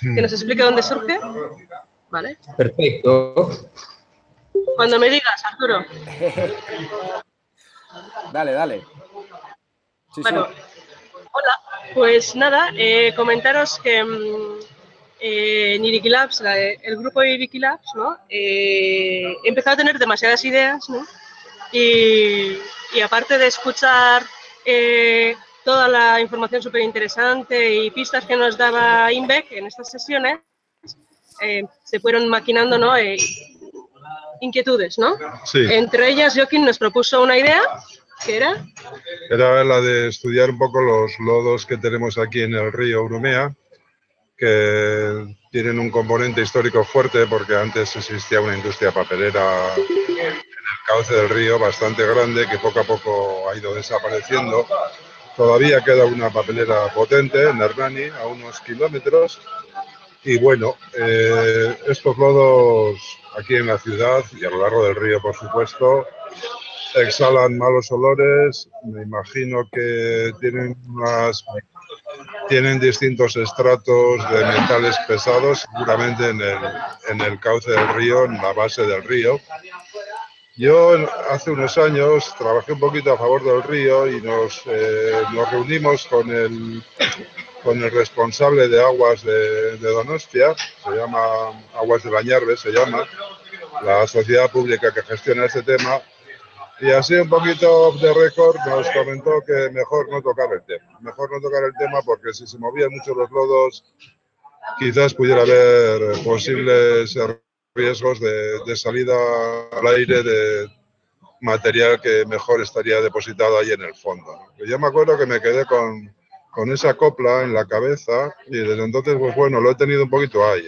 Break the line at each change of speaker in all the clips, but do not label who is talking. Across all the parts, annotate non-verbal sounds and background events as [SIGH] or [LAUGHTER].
que nos explique dónde surge. ¿Vale?
Perfecto.
Cuando me digas, Arturo.
dale, dale.
bueno, hola. Pues nada, eh, comentaros que mm, eh, Niriki Labs, el grupo de Niriki Labs, ¿no? Eh, he empezado a tener demasiadas ideas, ¿no? Y, aparte de escuchar eh, toda la información súper interesante y pistas que nos daba INVEC en estas sesiones, se fueron maquinando ¿no? inquietudes, ¿no?
Sí.
Entre ellas, Joaquín nos propuso una idea, que era...
Era la de estudiar un poco los lodos que tenemos aquí en el río Urumea, que tienen un componente histórico fuerte porque antes existía una industria papelera en el cauce del río bastante grande que poco a poco ha ido desapareciendo. Todavía queda una papelera potente en Hernani, a unos kilómetros. Y bueno, eh, estos lodos aquí en la ciudad y a lo largo del río, por supuesto, exhalan malos olores. Me imagino que tienen unas tienen distintos estratos de metales pesados, seguramente en el, en el cauce del río, en la base del río. Yo hace unos años trabajé un poquito a favor del río y nos, eh, nos reunimos con el, con el responsable de aguas de, de, Donostia, se llama Aguas de Bañarbe, se llama, la sociedad pública que gestiona este tema, y así un poquito de récord nos comentó que mejor no tocar el tema. Mejor no tocar el tema porque si se movían mucho los lodos, quizás pudiera haber posibles riesgos de, salida al aire de material que mejor estaría depositado ahí en el fondo. Yo me acuerdo que me quedé con, con esa copla en la cabeza y desde entonces, pues bueno, lo he tenido un poquito ahí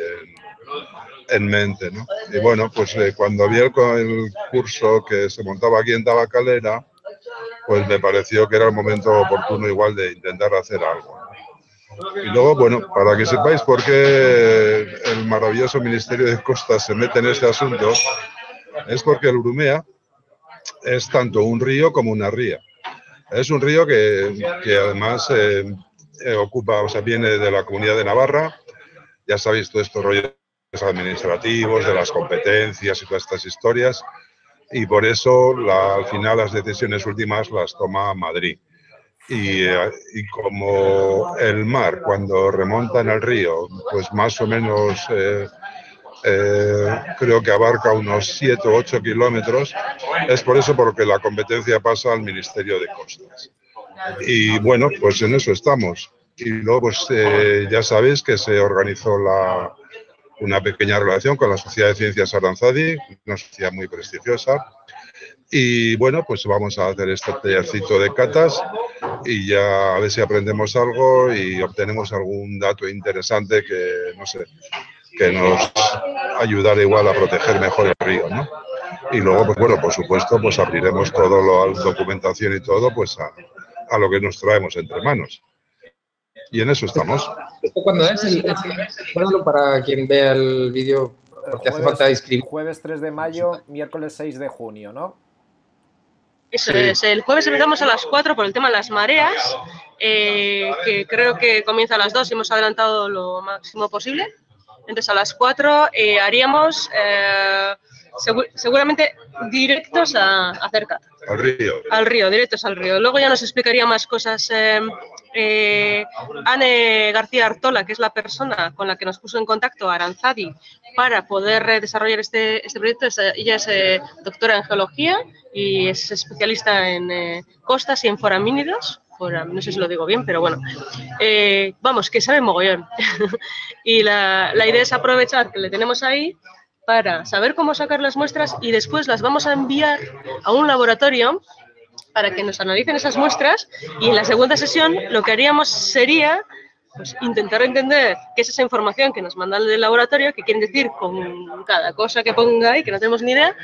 en mente. ¿no? Y bueno, pues eh, cuando vi el, el, curso que se montaba aquí en Tabacalera, pues me pareció que era el momento oportuno igual de intentar hacer algo. Y luego, bueno, para que sepáis por qué el maravilloso Ministerio de Costas se mete en este asunto, es porque el Urumea es tanto un río como una ría. Es un río que, que además eh, eh, ocupa, o sea, viene de la comunidad de Navarra. Ya sabéis todo esto rollo administrativos, de las competencias y todas estas historias. Y por eso al final las decisiones últimas las toma Madrid. Y, como el mar cuando remonta en el río, pues más o menos eh, eh, creo que abarca unos 7 o 8 kilómetros, es por eso porque la competencia pasa al Ministerio de Costas. Y bueno, pues en eso estamos. Y luego, pues eh, ya sabéis que se organizó la, una pequeña relación con la Sociedad de Ciencias Aranzadi, una sociedad muy prestigiosa. Y bueno, pues vamos a hacer este tallercito de catas y ya a ver si aprendemos algo y obtenemos algún dato interesante que, no sé, que nos ayudará igual a proteger mejor el río, ¿no? Y luego, pues bueno, por supuesto, pues abriremos todo la documentación y todo, pues a, a lo que nos traemos entre manos. Y en eso estamos.
¿Esto cuándo es? El, para quien vea el vídeo, porque hace falta escribir.
Jueves 3 de mayo, miércoles 6 de junio, ¿no?
Eso es, el jueves empezamos a las 4 por el tema de las mareas, eh, que creo que comienza a las 2 y hemos adelantado lo máximo posible. Entonces a las 4 eh, haríamos eh, seguramente directos a, hacer cata.
Al río.
Al río, directos al río. Luego ya nos explicaría más cosas eh, eh, Anne García Artola, que es la persona con la que nos puso en contacto Aranzadi para poder desarrollar este, este proyecto. Ella es eh, doctora en geología y es especialista en costas y en foramínidos. no sé si lo digo bien, pero bueno. vamos, que sabe mogollón. [LAUGHS] y la, la idea es aprovechar que le tenemos ahí para saber cómo sacar las muestras y después las vamos a enviar a un laboratorio para que nos analicen esas muestras y en la segunda sesión lo que haríamos sería pues, intentar entender qué es esa información que nos mandan del laboratorio, qué quieren decir con cada cosa que ponga ahí, que no tenemos ni idea,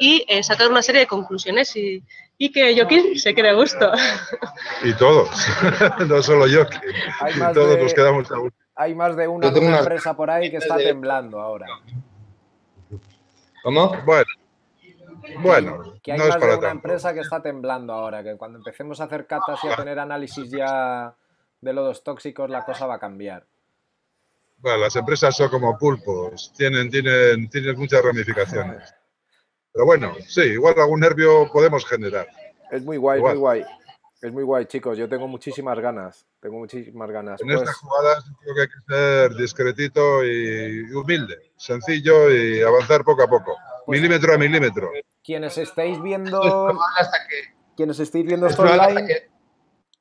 y eh, sacar una serie de conclusiones y, y que Joaquín se quede a gusto.
Y todos, [LAUGHS] no solo yo, todos nos quedamos a gusto.
Hay más de una, una empresa por ahí que está temblando ahora.
¿Cómo?
Bueno. Bueno,
que hay más de una empresa que está temblando ahora, que cuando empecemos a hacer catas y a tener análisis ya de lodos tóxicos, la cosa va a cambiar.
Bueno, las empresas son como pulpos, tienen, tienen, tienen muchas ramificaciones. Pero bueno, sí, igual algún nervio podemos generar.
Es muy guay,
Igual.
muy guay. Es muy guay, chicos. Yo tengo muchísimas ganas. Tengo muchísimas ganas.
En
Pues,
estas jugadas creo que hay que ser discretito y humilde, sencillo y avanzar poco a poco,
Pues-
milímetro a milímetro.
quienes estéis
Esto es
viendo,
probable hasta que...
quienes estéis viendo
es
esto online,
que-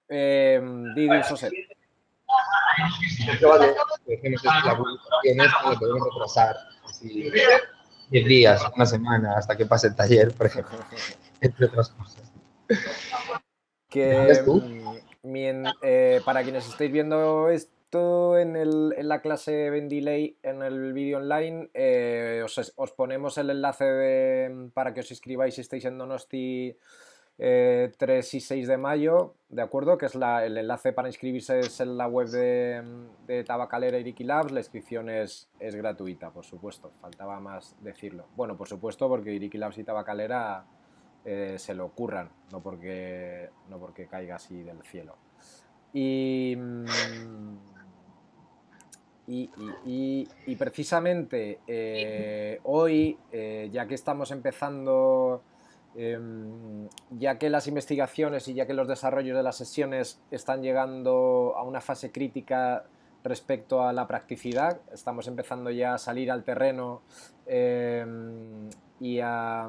eh, Didi Soset.
es la publicación esta, lo podemos retrasar así 10 días, una semana, hasta que pase el taller, por ejemplo, [LAUGHS] entre otras cosas.
Que eh, para quienes estéis viendo esto en, el- en la clase Vendelay, en el vídeo online, eh, os, os ponemos el enlace de- para que os inscribáis si estáis en Donosti eh, 3 y 6 de mayo, ¿de acuerdo? Que es la- el enlace para inscribirse es en la web de, de Tabacalera Iriki Labs, la inscripción es, es gratuita, por supuesto, faltaba más decirlo. Bueno, por supuesto, porque Iriki Labs y Tabacalera eh, se lo ocurran, no porque, no porque caiga así del cielo. Y, mm, y, y- precisamente eh, hoy, eh, ya que estamos empezando, em, ya que las investigaciones y ya que los desarrollos de las sesiones están llegando a una fase crítica respecto a la practicidad, estamos empezando ya a salir al terreno em, y a,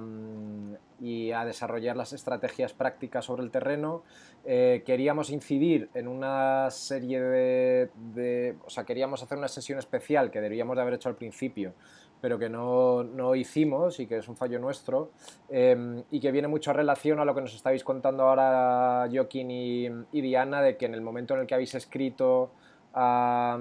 y a desarrollar las estrategias prácticas sobre el terreno. Eh, queríamos incidir en una serie de, de- O sea, queríamos hacer una sesión especial que deberíamos de haber hecho al principio, pero que no, no hicimos y que es un fallo nuestro, eh, y que viene mucho a relación a lo que nos estáis contando ahora Joaquín y, y Diana, de que en el momento en el que habéis escrito a,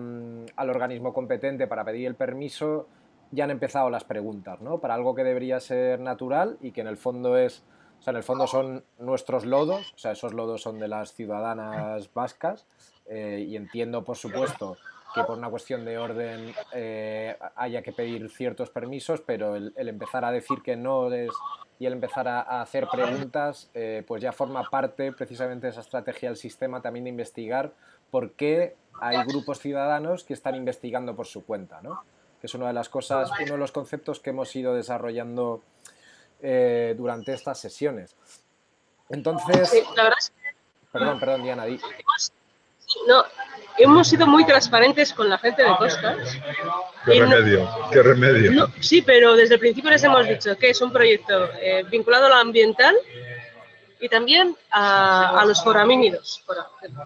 al organismo competente para pedir el permiso, ya han empezado las preguntas, ¿no? Para algo que debería ser natural y que en el fondo es, o sea, en el fondo son nuestros lodos, o sea, esos lodos son de las ciudadanas vascas eh, y entiendo, por supuesto, que por una cuestión de orden eh, haya que pedir ciertos permisos, pero el, empezar a decir que no es y el empezar a, a hacer preguntas, eh, pues ya forma parte precisamente de esa estrategia del sistema también de investigar por qué hay grupos ciudadanos que están investigando por su cuenta, ¿no? Que es una de las cosas, uno de los conceptos que hemos ido desarrollando eh, durante estas sesiones. Entonces,
Sí, la verdad es que
perdón, perdón, Diana, di.
no, hemos sido muy transparentes con la gente de Costas.
Qué
no-
remedio, qué remedio.
No, sí, pero desde el principio les hemos dicho que es un proyecto eh, vinculado a lo ambiental y también a, a los foramínidos, por ejemplo.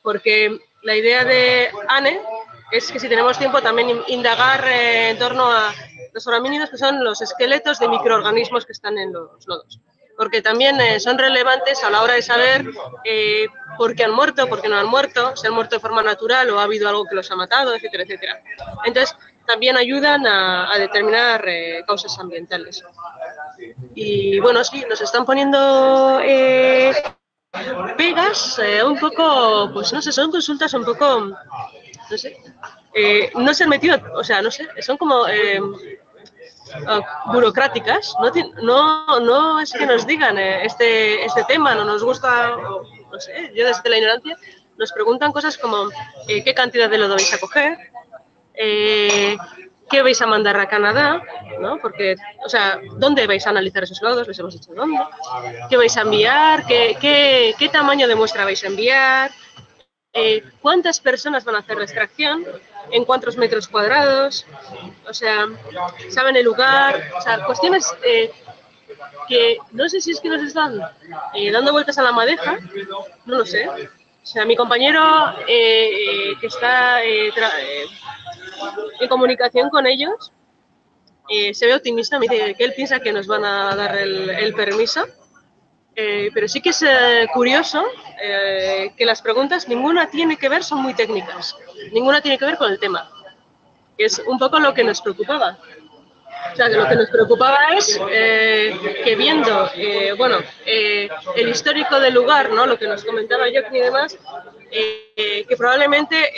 Porque la idea de ANE es que si tenemos tiempo también in- indagar eh, en torno a los foramínidos, que son los esqueletos de microorganismos que están en los lodos. Porque también eh, son relevantes a la hora de saber eh, por qué han muerto, por qué no han muerto, si han muerto de forma natural o ha habido algo que los ha matado, etcétera, etcétera. Entonces, también ayudan a, a determinar causas ambientales. Y bueno, sí, nos están poniendo pegas un poco, pues no sé, son consultas un poco, no sé, eh, no se han metido, o sea, no sé, son como eh, ah, burocráticas, no, no, no es que nos digan eh, este, este tema, no nos gusta, no sé, yo desde la ignorancia, nos preguntan cosas como qué cantidad de lodo vais a coger, qué vais a mandar a Canadá, ¿no? Porque, o sea, ¿dónde vais a analizar esos lodos? Les hemos dicho dónde. ¿Qué vais a enviar? ¿Qué, qué, qué tamaño de muestra vais a enviar? Eh, ¿Cuántas personas van a hacer la extracción? ¿En cuántos metros cuadrados? O sea, ¿saben el lugar? O sea, cuestiones eh, que no sé si es que nos están eh, dando vueltas a la madeja, no lo sé. O sea, mi compañero que está en comunicación con ellos se ve optimista, me dice que él piensa que nos van a dar el, el permiso. Eh, pero sí que es eh, curioso eh, que las preguntas, ninguna tiene que ver, son muy técnicas. Ninguna tiene que ver con el tema. Que es un poco lo que nos preocupaba. O sea, que lo que nos preocupaba es que viendo, bueno, el histórico del lugar, ¿no? Lo que nos comentaba Joaquín y demás, que probablemente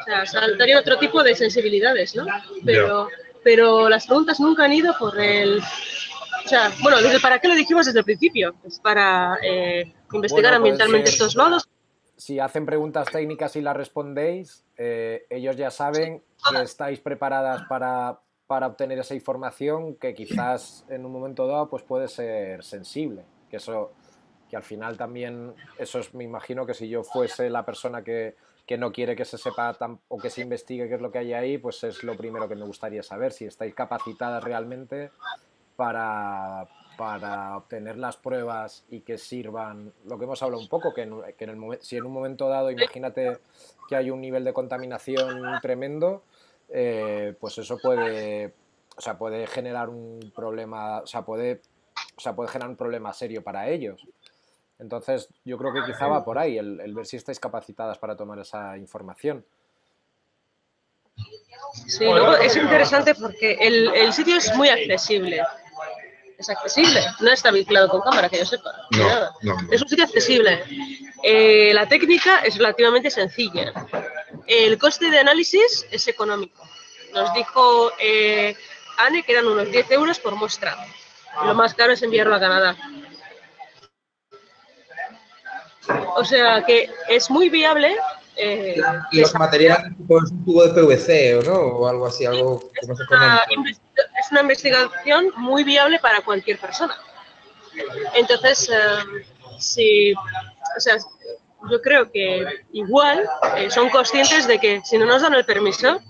o sea, saltarían otro tipo de sensibilidades, ¿no? Pero, pero las preguntas nunca han ido por el... O sea, bueno, desde para qué lo dijimos desde el principio, es para eh, investigar
Bueno, pues,
ambientalmente
eh,
estos lodos.
si hacen preguntas técnicas y las respondéis, eh, ellos ya saben que estáis preparadas para, para, obtener esa información que quizás en un momento dado pues puede ser sensible. Que eso, que al final también, eso es, me imagino que si yo fuese la persona que, que no quiere que se sepa o que se investigue qué es lo que hay ahí, pues es lo primero que me gustaría saber, si estáis capacitadas realmente para, para obtener las pruebas y que sirvan, lo que hemos hablado un poco, que, en, que en el si en un momento dado, imagínate que hay un nivel de contaminación tremendo, eh, pues eso puede, o sea, puede generar un problema, o sea, puede, o sea, puede generar un problema serio para ellos. Entonces, yo creo que quizá va por ahí, el, ver si estáis capacitadas para tomar esa información.
Sí, es interesante porque el, el sitio es muy accesible es accesible, no está vinculado con cámara, que yo sepa.
No,
Es un sitio accesible. Eh, la técnica es relativamente sencilla. El coste de análisis es económico. Nos dijo eh, Anne que eran unos 10 euros por muestra. Lo más caro es enviarlo a Canadá. O sea que es muy viable eh,
los materiales pues, un tubo de PVC o no o algo así algo que no se
es una investigación muy viable para cualquier persona. Entonces eh, si o sea yo creo que igual eh, son conscientes de que si no nos dan el permiso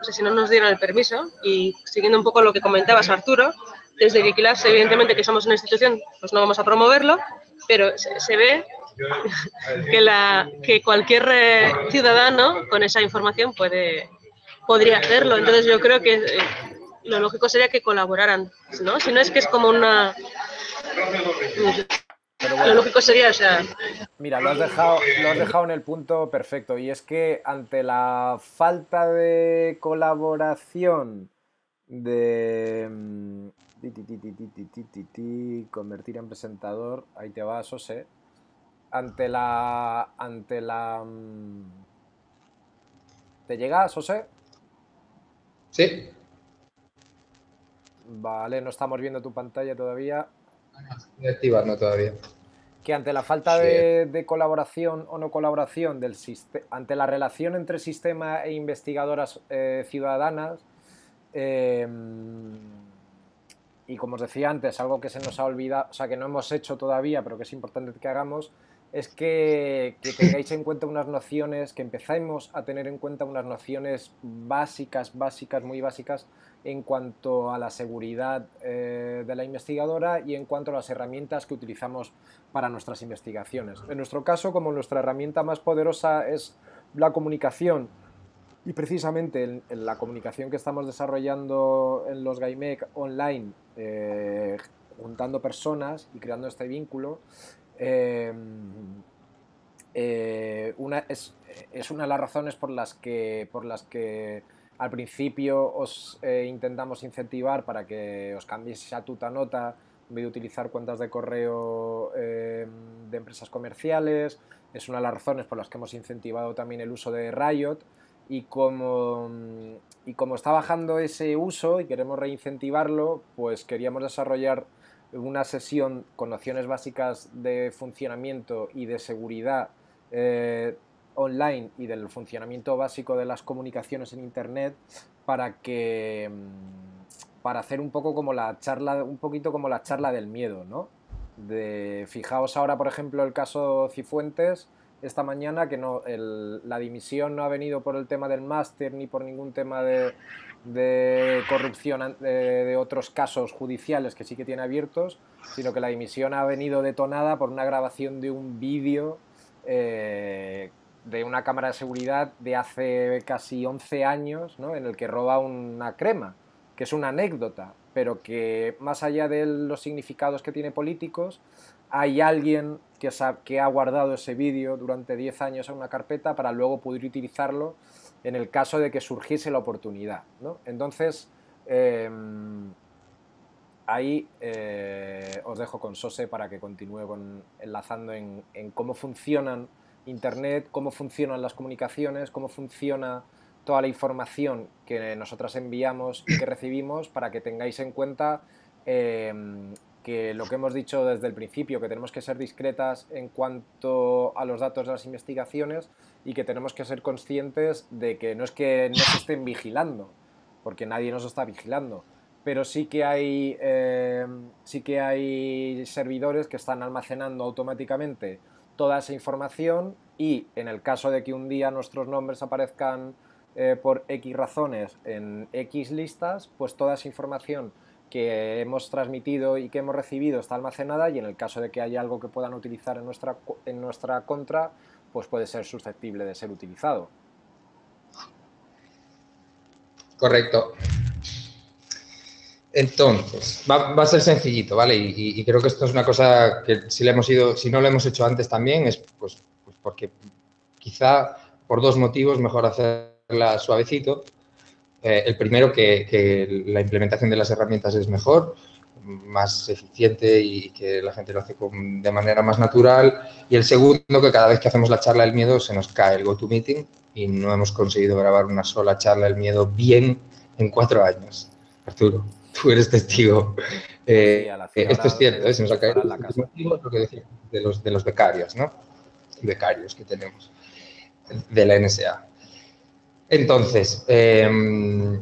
o sea si no nos dieran el permiso y siguiendo un poco lo que comentabas Arturo desde Wikileaks evidentemente que somos una institución pues no vamos a promoverlo pero se ve que, la, que cualquier eh, ciudadano con esa información puede, podría hacerlo. Entonces yo creo que eh, lo lógico sería que colaboraran, ¿no? Si no es que es como una... lo lógico sería, o sea...
Mira, lo has, dejado, lo has dejado en el punto perfecto y es que ante la falta de colaboración de... Mm, convertir en presentador, ahí te vas, José ante la. ante la. Mm, ¿Te llega, José?
Sí.
Vale, no estamos viendo tu pantalla todavía.
no todavía.
Que ante la falta de, colaboración o no colaboración del ante la relación entre sistema e investigadoras eh, ciudadanas, em, y como os decía antes, algo que se nos ha olvidado, o sea, que no hemos hecho todavía, pero que es importante que hagamos, es que, tengáis en cuenta unas nociones, que empecemos a tener en cuenta unas nociones básicas, básicas, muy básicas en cuanto a la seguridad eh, de la investigadora y en cuanto a las herramientas que utilizamos para nuestras investigaciones. En nuestro caso, como nuestra herramienta más poderosa es la comunicación, y precisamente en, la comunicación que estamos desarrollando en los GAIMEC online, eh, juntando personas y creando este vínculo, Em, eh, es, una de las razones por las que, por las que al principio os eh, intentamos incentivar para que os cambiéis a tuta nota en vez de utilizar cuentas de correo em, de empresas comerciales. Es una de las razones por las que hemos incentivado también el uso de Riot. Y como, y como está bajando ese uso y queremos reincentivarlo, pues queríamos desarrollar una sesión con nociones básicas de funcionamiento y de seguridad eh, online y del funcionamiento básico de las comunicaciones en Internet para que mm, para hacer un poco como la charla, un poquito como la charla del miedo, ¿no? De, fijaos ahora, por ejemplo, el caso Cifuentes, esta mañana, que no, la dimisión no ha venido por el tema del máster ni por ningún tema de, de corrupción de, otros casos judiciales que sí que tiene abiertos, sino que la dimisión ha venido detonada por una grabación de un vídeo eh, de una cámara de seguridad de hace casi 11 años, ¿no? en el que roba una crema, que es una anécdota, pero que más allá de los significados que tiene políticos, hay alguien que, que ha guardado ese vídeo durante 10 años en una carpeta para luego poder utilizarlo en el caso de que surgiese la oportunidad. Entonces, em, ahí eh, os dejo con Sose para que continúe con, enlazando en, cómo funcionan Internet, cómo funcionan las comunicaciones, cómo funciona toda la información que nosotras enviamos y que recibimos para que tengáis en cuenta em, que lo que hemos dicho desde el principio, que tenemos que ser discretas en cuanto a los datos de las investigaciones y que tenemos que ser conscientes de que no es que no se estén vigilando, porque nadie nos está vigilando, pero sí que hay, eh, sí que hay servidores que están almacenando automáticamente toda esa información y en el caso de que un día nuestros nombres aparezcan eh, por X razones en X listas, pues toda esa información que hemos transmitido y que hemos recibido está almacenada y en el caso de que haya algo que puedan utilizar en nuestra, en nuestra contra, pues puede ser susceptible de ser utilizado.
Correcto. Entonces, va, a ser sencillito, ¿vale? Y, creo que esto es una cosa que si, le hemos ido, si no lo hemos hecho antes también es pues, pues porque quizá por dos motivos mejor hacerla suavecito eh, el primero, que, la implementación de las herramientas es mejor, más eficiente y que la gente lo hace de manera más natural. Y el segundo, que cada vez que hacemos la charla del miedo se nos cae el GoToMeeting y no hemos conseguido grabar una sola charla del miedo bien en cuatro años. Arturo, tú eres testigo. Eh, esto es cierto, ¿eh? se nos ha caído la casa. lo que decía de los, de los becarios, ¿no? Becarios que tenemos de la NSA. Entonces, em,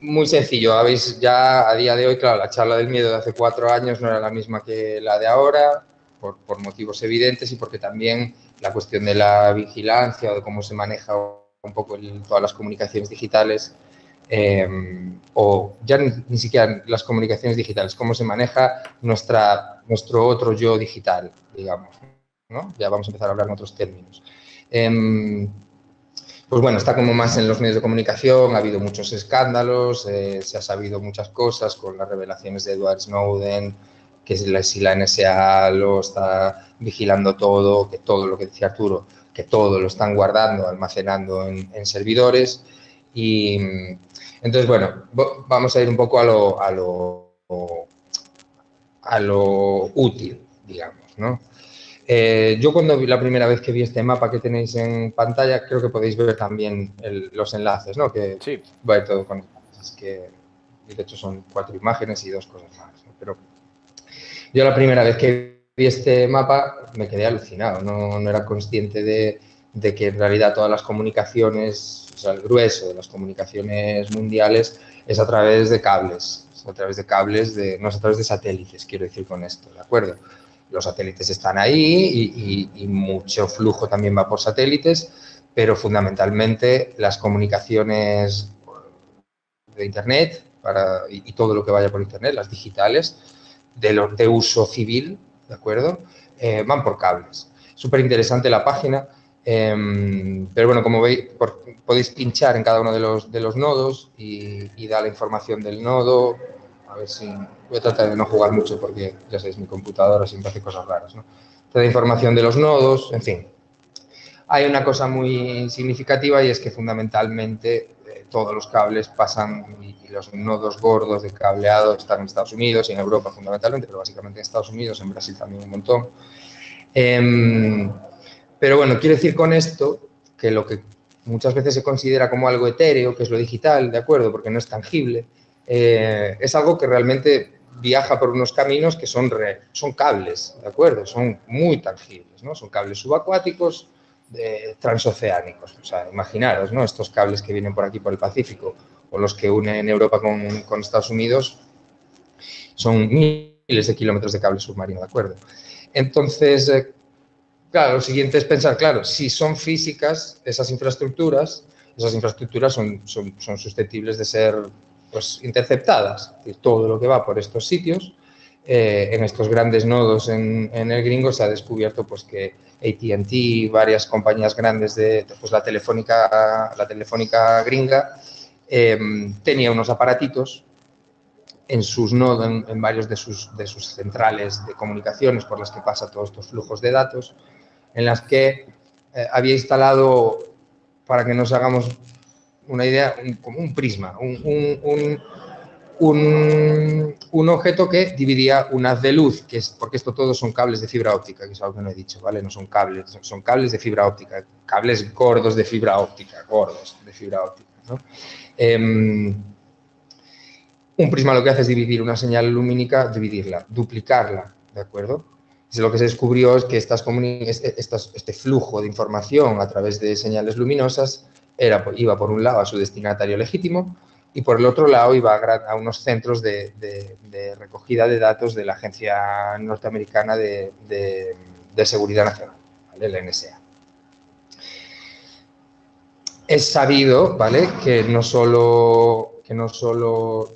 muy sencillo, habéis ya a día de hoy, claro, la charla del miedo de hace cuatro años no era la misma que la de ahora, por, motivos evidentes y porque también la cuestión de la vigilancia o de cómo se maneja un poco todas las comunicaciones digitales, em, o ya ni, siquiera las comunicaciones digitales, cómo se maneja nuestra, nuestro otro yo digital, digamos. ¿no? Ya vamos a empezar a hablar en otros términos. Em, pues bueno, está como más en los medios de comunicación, ha habido muchos escándalos, eh, se ha sabido muchas cosas con las revelaciones de Edward Snowden, que si la NSA lo está vigilando todo, que todo lo que decía Arturo, que todo lo están guardando, almacenando en, servidores. Y entonces, bueno, vamos a ir un poco a lo, a lo, a lo útil, digamos, ¿no? Eh, yo cuando vi la primera vez que vi este mapa que tenéis en pantalla, creo que podéis ver también los enlaces, ¿no? Que
sí.
va todo con es que de hecho son cuatro imágenes y dos cosas más. Pero yo la primera vez que vi este mapa me quedé alucinado, no, no era consciente de, de, que en realidad todas las comunicaciones, o sea, el grueso de las comunicaciones mundiales es a través de cables, a través de cables, de, no es a través de satélites, quiero decir con esto, ¿de acuerdo? Los satélites están ahí y, mucho flujo también va por satélites, pero fundamentalmente las comunicaciones de Internet para, y, todo lo que vaya por Internet, las digitales, de, de uso civil, ¿de acuerdo? Eh, van por cables. Súper interesante la página, em, pero bueno, como veis, podéis pinchar en cada uno de los, de los nodos y, y da la información del nodo, a ver si voy a tratar de no jugar mucho porque ya sabéis, mi computadora siempre hace cosas raras, ¿no? Toda información de los nodos, en fin. Hay una cosa muy significativa y es que fundamentalmente eh, todos los cables pasan y, los nodos gordos de cableado están en Estados Unidos y en Europa fundamentalmente, pero básicamente en Estados Unidos, en Brasil también un montón. Em, pero bueno, quiero decir con esto que lo que muchas veces se considera como algo etéreo, que es lo digital, ¿de acuerdo? Porque no es tangible, eh, es algo que realmente viaja por unos caminos que son, son cables, ¿de acuerdo? Son muy tangibles, ¿no? Son cables subacuáticos, transoceánicos. O sea, imaginaros, ¿no? Estos cables que vienen por aquí, por el Pacífico, o los que unen Europa con, Estados Unidos, son miles de kilómetros de cable submarino, ¿de acuerdo? Entonces, eh, claro, lo siguiente es pensar, claro, si son físicas esas infraestructuras, esas infraestructuras son, son, son susceptibles de ser pues, interceptadas. todo lo que va por estos sitios, eh, en estos grandes nodos en, el gringo se ha descubierto pues, que ATT, varias compañías grandes de pues, la, telefónica, la telefónica gringa, em, tenía unos aparatitos en sus nodos, en, varios de sus, de sus centrales de comunicaciones por las que pasa todos estos flujos de datos, en las que eh, había instalado, para que nos hagamos una idea, como un prisma, un, un, objeto que dividía un haz de luz, que es, porque esto todo son cables de fibra óptica, que es algo que no he dicho, ¿vale? No son cables, son cables de fibra óptica, cables gordos de fibra óptica, gordos de fibra óptica, ¿no? Em, Un prisma lo que hace es dividir una señal lumínica, dividirla, duplicarla, ¿de acuerdo? Lo que se descubrió es que estas este flujo de información a través de señales luminosas iba por un lado a su destinatario legítimo y por el otro lado iba a, unos centros de, recogida de datos de la Agencia Norteamericana de, Seguridad Nacional, ¿vale? la NSA. Es sabido, ¿vale? Que no solo, que no solo,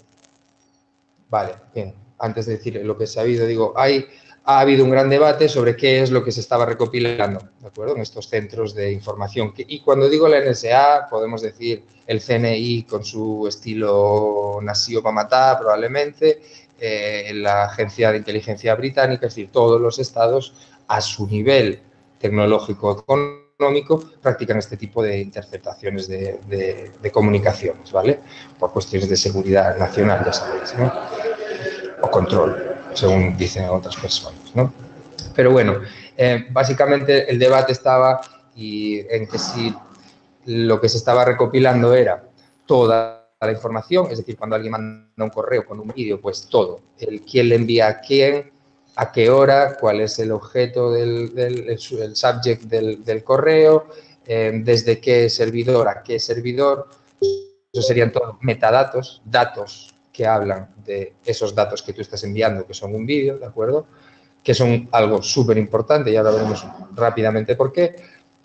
vale, bien, antes de decir lo que es sabido, digo, hay ha habido un gran debate sobre qué es lo que se estaba recopilando, ¿de acuerdo? En estos centros de información. Y cuando digo la NSA, podemos decir el CNI con su estilo nació para matar, probablemente, eh, la Agencia de Inteligencia Británica, es decir, todos los estados a su nivel tecnológico económico practican este tipo de interceptaciones de, de comunicaciones, ¿vale? Por cuestiones de seguridad nacional, ya sabéis, ¿no? O control según dicen otras personas. ¿no? Pero bueno, eh, básicamente el debate estaba y en que si lo que se estaba recopilando era toda la información, es decir, cuando alguien manda un correo con un vídeo, pues todo, el quién le envía a quién, a qué hora, cuál es el objeto del, el subject del, correo, eh, desde qué servidor a qué servidor, eso serían todos metadatos, datos que hablan de esos datos que tú estás enviando, que son un vídeo, ¿de acuerdo? Que son algo súper importante y ahora veremos rápidamente por qué.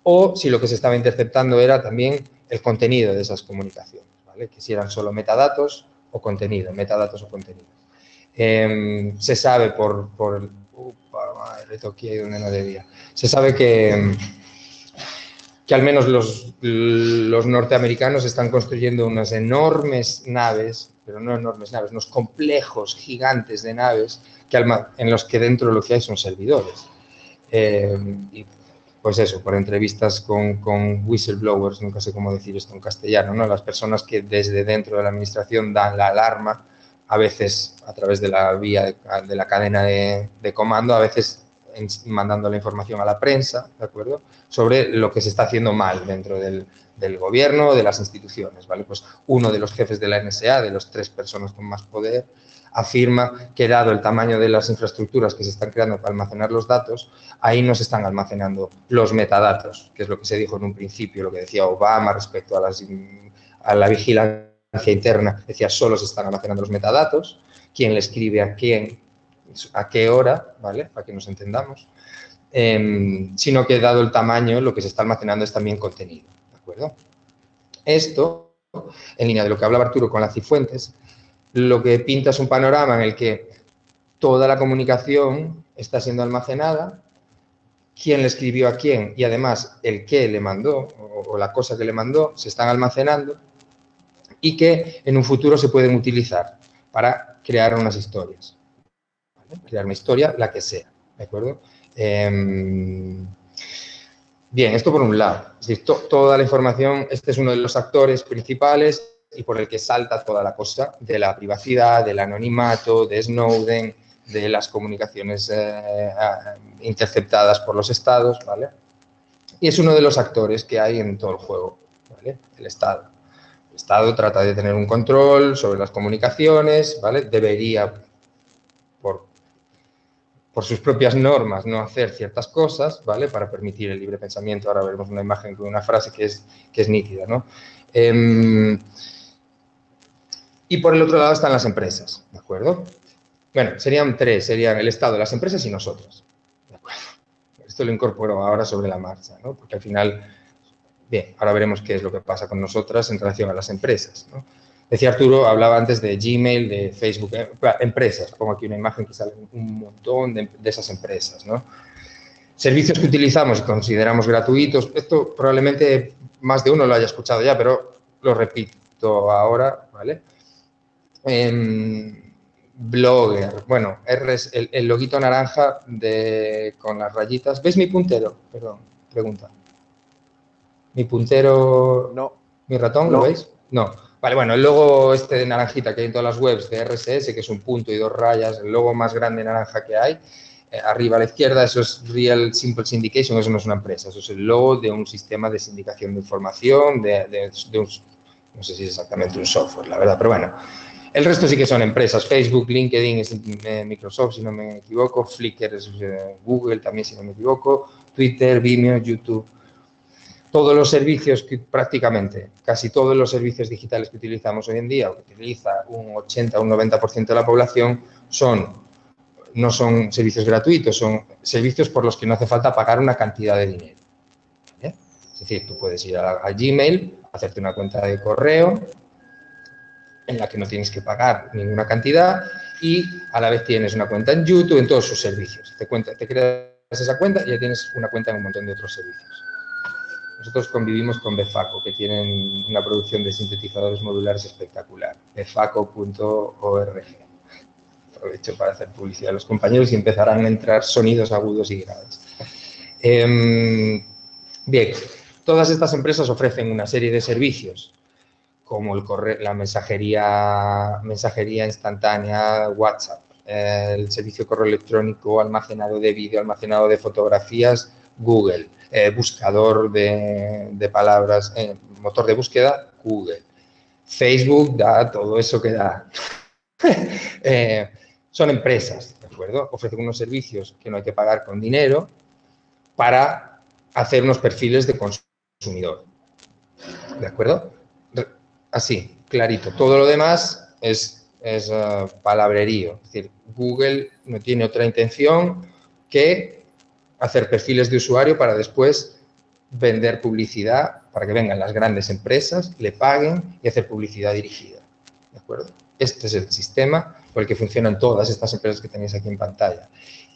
O si lo que se estaba interceptando era también el contenido de esas comunicaciones, ¿vale? Que si eran solo metadatos o contenido, metadatos o contenido. Em, se sabe por, por upa, madre, toqué donde no debía. Se sabe que, que al menos los, los norteamericanos están construyendo unas enormes naves pero no enormes naves, unos complejos gigantes de naves que en los que dentro lo que hay son servidores. Eh, y pues eso, por entrevistas con, con, whistleblowers, nunca sé cómo decir esto en castellano, ¿no? las personas que desde dentro de la administración dan la alarma, a veces a través de la vía de, la cadena de, de comando, a veces mandando la información a la prensa, ¿de acuerdo? Sobre lo que se está haciendo mal dentro del, del gobierno, de las instituciones, ¿vale? Pues uno de los jefes de la NSA, de las tres personas con más poder, afirma que dado el tamaño de las infraestructuras que se están creando para almacenar los datos, ahí no se están almacenando los metadatos, que es lo que se dijo en un principio, lo que decía Obama respecto a, las, la vigilancia interna, decía solo se están almacenando los metadatos, quién le escribe a quién, a qué hora, ¿vale? Para que nos entendamos, em, sino que dado el tamaño, lo que se está almacenando es también contenido, ¿de Esto, en línea de lo que hablaba Arturo con las cifuentes, lo que pinta es un panorama en el que toda la comunicación está siendo almacenada, quién le escribió a quién y además el qué le mandó o, la cosa que le mandó se están almacenando y que en un futuro se pueden utilizar para crear unas historias. Crear una historia, la que sea, ¿de acuerdo? Em, bien, esto por un lado. toda la información, este es uno de los actores principales y por el que salta toda la cosa de la privacidad, del anonimato, de Snowden, de las comunicaciones eh, interceptadas por los estados, ¿vale? Y es uno de los actores que hay en todo el juego, ¿vale? El Estado. El Estado trata de tener un control sobre las comunicaciones, ¿vale? Debería, por por sus propias normas no hacer ciertas cosas, ¿vale? Para permitir el libre pensamiento. Ahora veremos una imagen con una frase que es, que es nítida, ¿no? Em, y por el otro lado están las empresas, ¿de acuerdo? Bueno, serían tres, serían el Estado, las empresas y nosotros, ¿de acuerdo? Esto lo incorporo ahora sobre la marcha, ¿no? Porque al final, bien, ahora veremos qué es lo que pasa con nosotras en relación a las empresas, ¿no? Decía Arturo, hablaba antes de Gmail, de Facebook, eh, empresas. Pongo aquí una imagen que sale un montón de, esas empresas, ¿no? Servicios que utilizamos y consideramos gratuitos. Esto probablemente más de uno lo haya escuchado ya, pero lo repito ahora, ¿vale? Blogger, bueno, R el, el, loguito naranja de, con las rayitas. ¿Ves mi puntero? Perdón, pregunta. ¿Mi puntero?
No.
¿Mi ratón? ¿Lo veis? No. Vale, bueno, el logo este de naranjita que hay en todas las webs de RSS, que es un punto y dos rayas, el logo más grande naranja que hay, eh, arriba a la izquierda, eso es Real Simple Syndication, eso no es una empresa, eso es el logo de un sistema de sindicación de información, de, un, no sé si es exactamente un software, la verdad, pero bueno, El resto sí que son empresas. Facebook, LinkedIn eh, Microsoft, si no me equivoco. Flickr es eh, Google, también, si no me equivoco. Twitter, Vimeo, YouTube. Todos los servicios que prácticamente, casi todos los servicios digitales que utilizamos hoy en día, o que utiliza un 80 o un 90% de la población, son, no son servicios gratuitos, son servicios por los que no hace falta pagar una cantidad de dinero. Es decir, tú puedes ir a, Gmail, hacerte una cuenta de correo en la que no tienes que pagar ninguna cantidad y a la vez tienes una cuenta en YouTube en todos sus servicios. Te, te creas esa cuenta y ya tienes una cuenta en un montón de otros servicios. Nosotros convivimos con Befaco, que tienen una producción de sintetizadores modulares espectacular. befaco.org. Aprovecho para hacer publicidad a los compañeros y empezarán a entrar sonidos agudos y graves. Em, bien, Todas estas empresas ofrecen una serie de servicios como el la mensajería, mensajería instantánea, WhatsApp, el servicio de correo electrónico, almacenado de vídeo, almacenado de fotografías, Google, eh, buscador de, palabras, eh, motor de búsqueda, Google. Facebook da todo eso que da. [LAUGHS] Eh, son empresas, ¿de acuerdo? Ofrecen unos servicios que no hay que pagar con dinero para hacer unos perfiles de consumidor. ¿De acuerdo? Así, clarito. Todo lo demás es, palabrerío. Es decir, Google no tiene otra intención que hacer perfiles de usuario para después vender publicidad para que vengan las grandes empresas, le paguen y hacer publicidad dirigida. ¿De acuerdo? Este es el sistema por el que funcionan todas estas empresas que tenéis aquí en pantalla.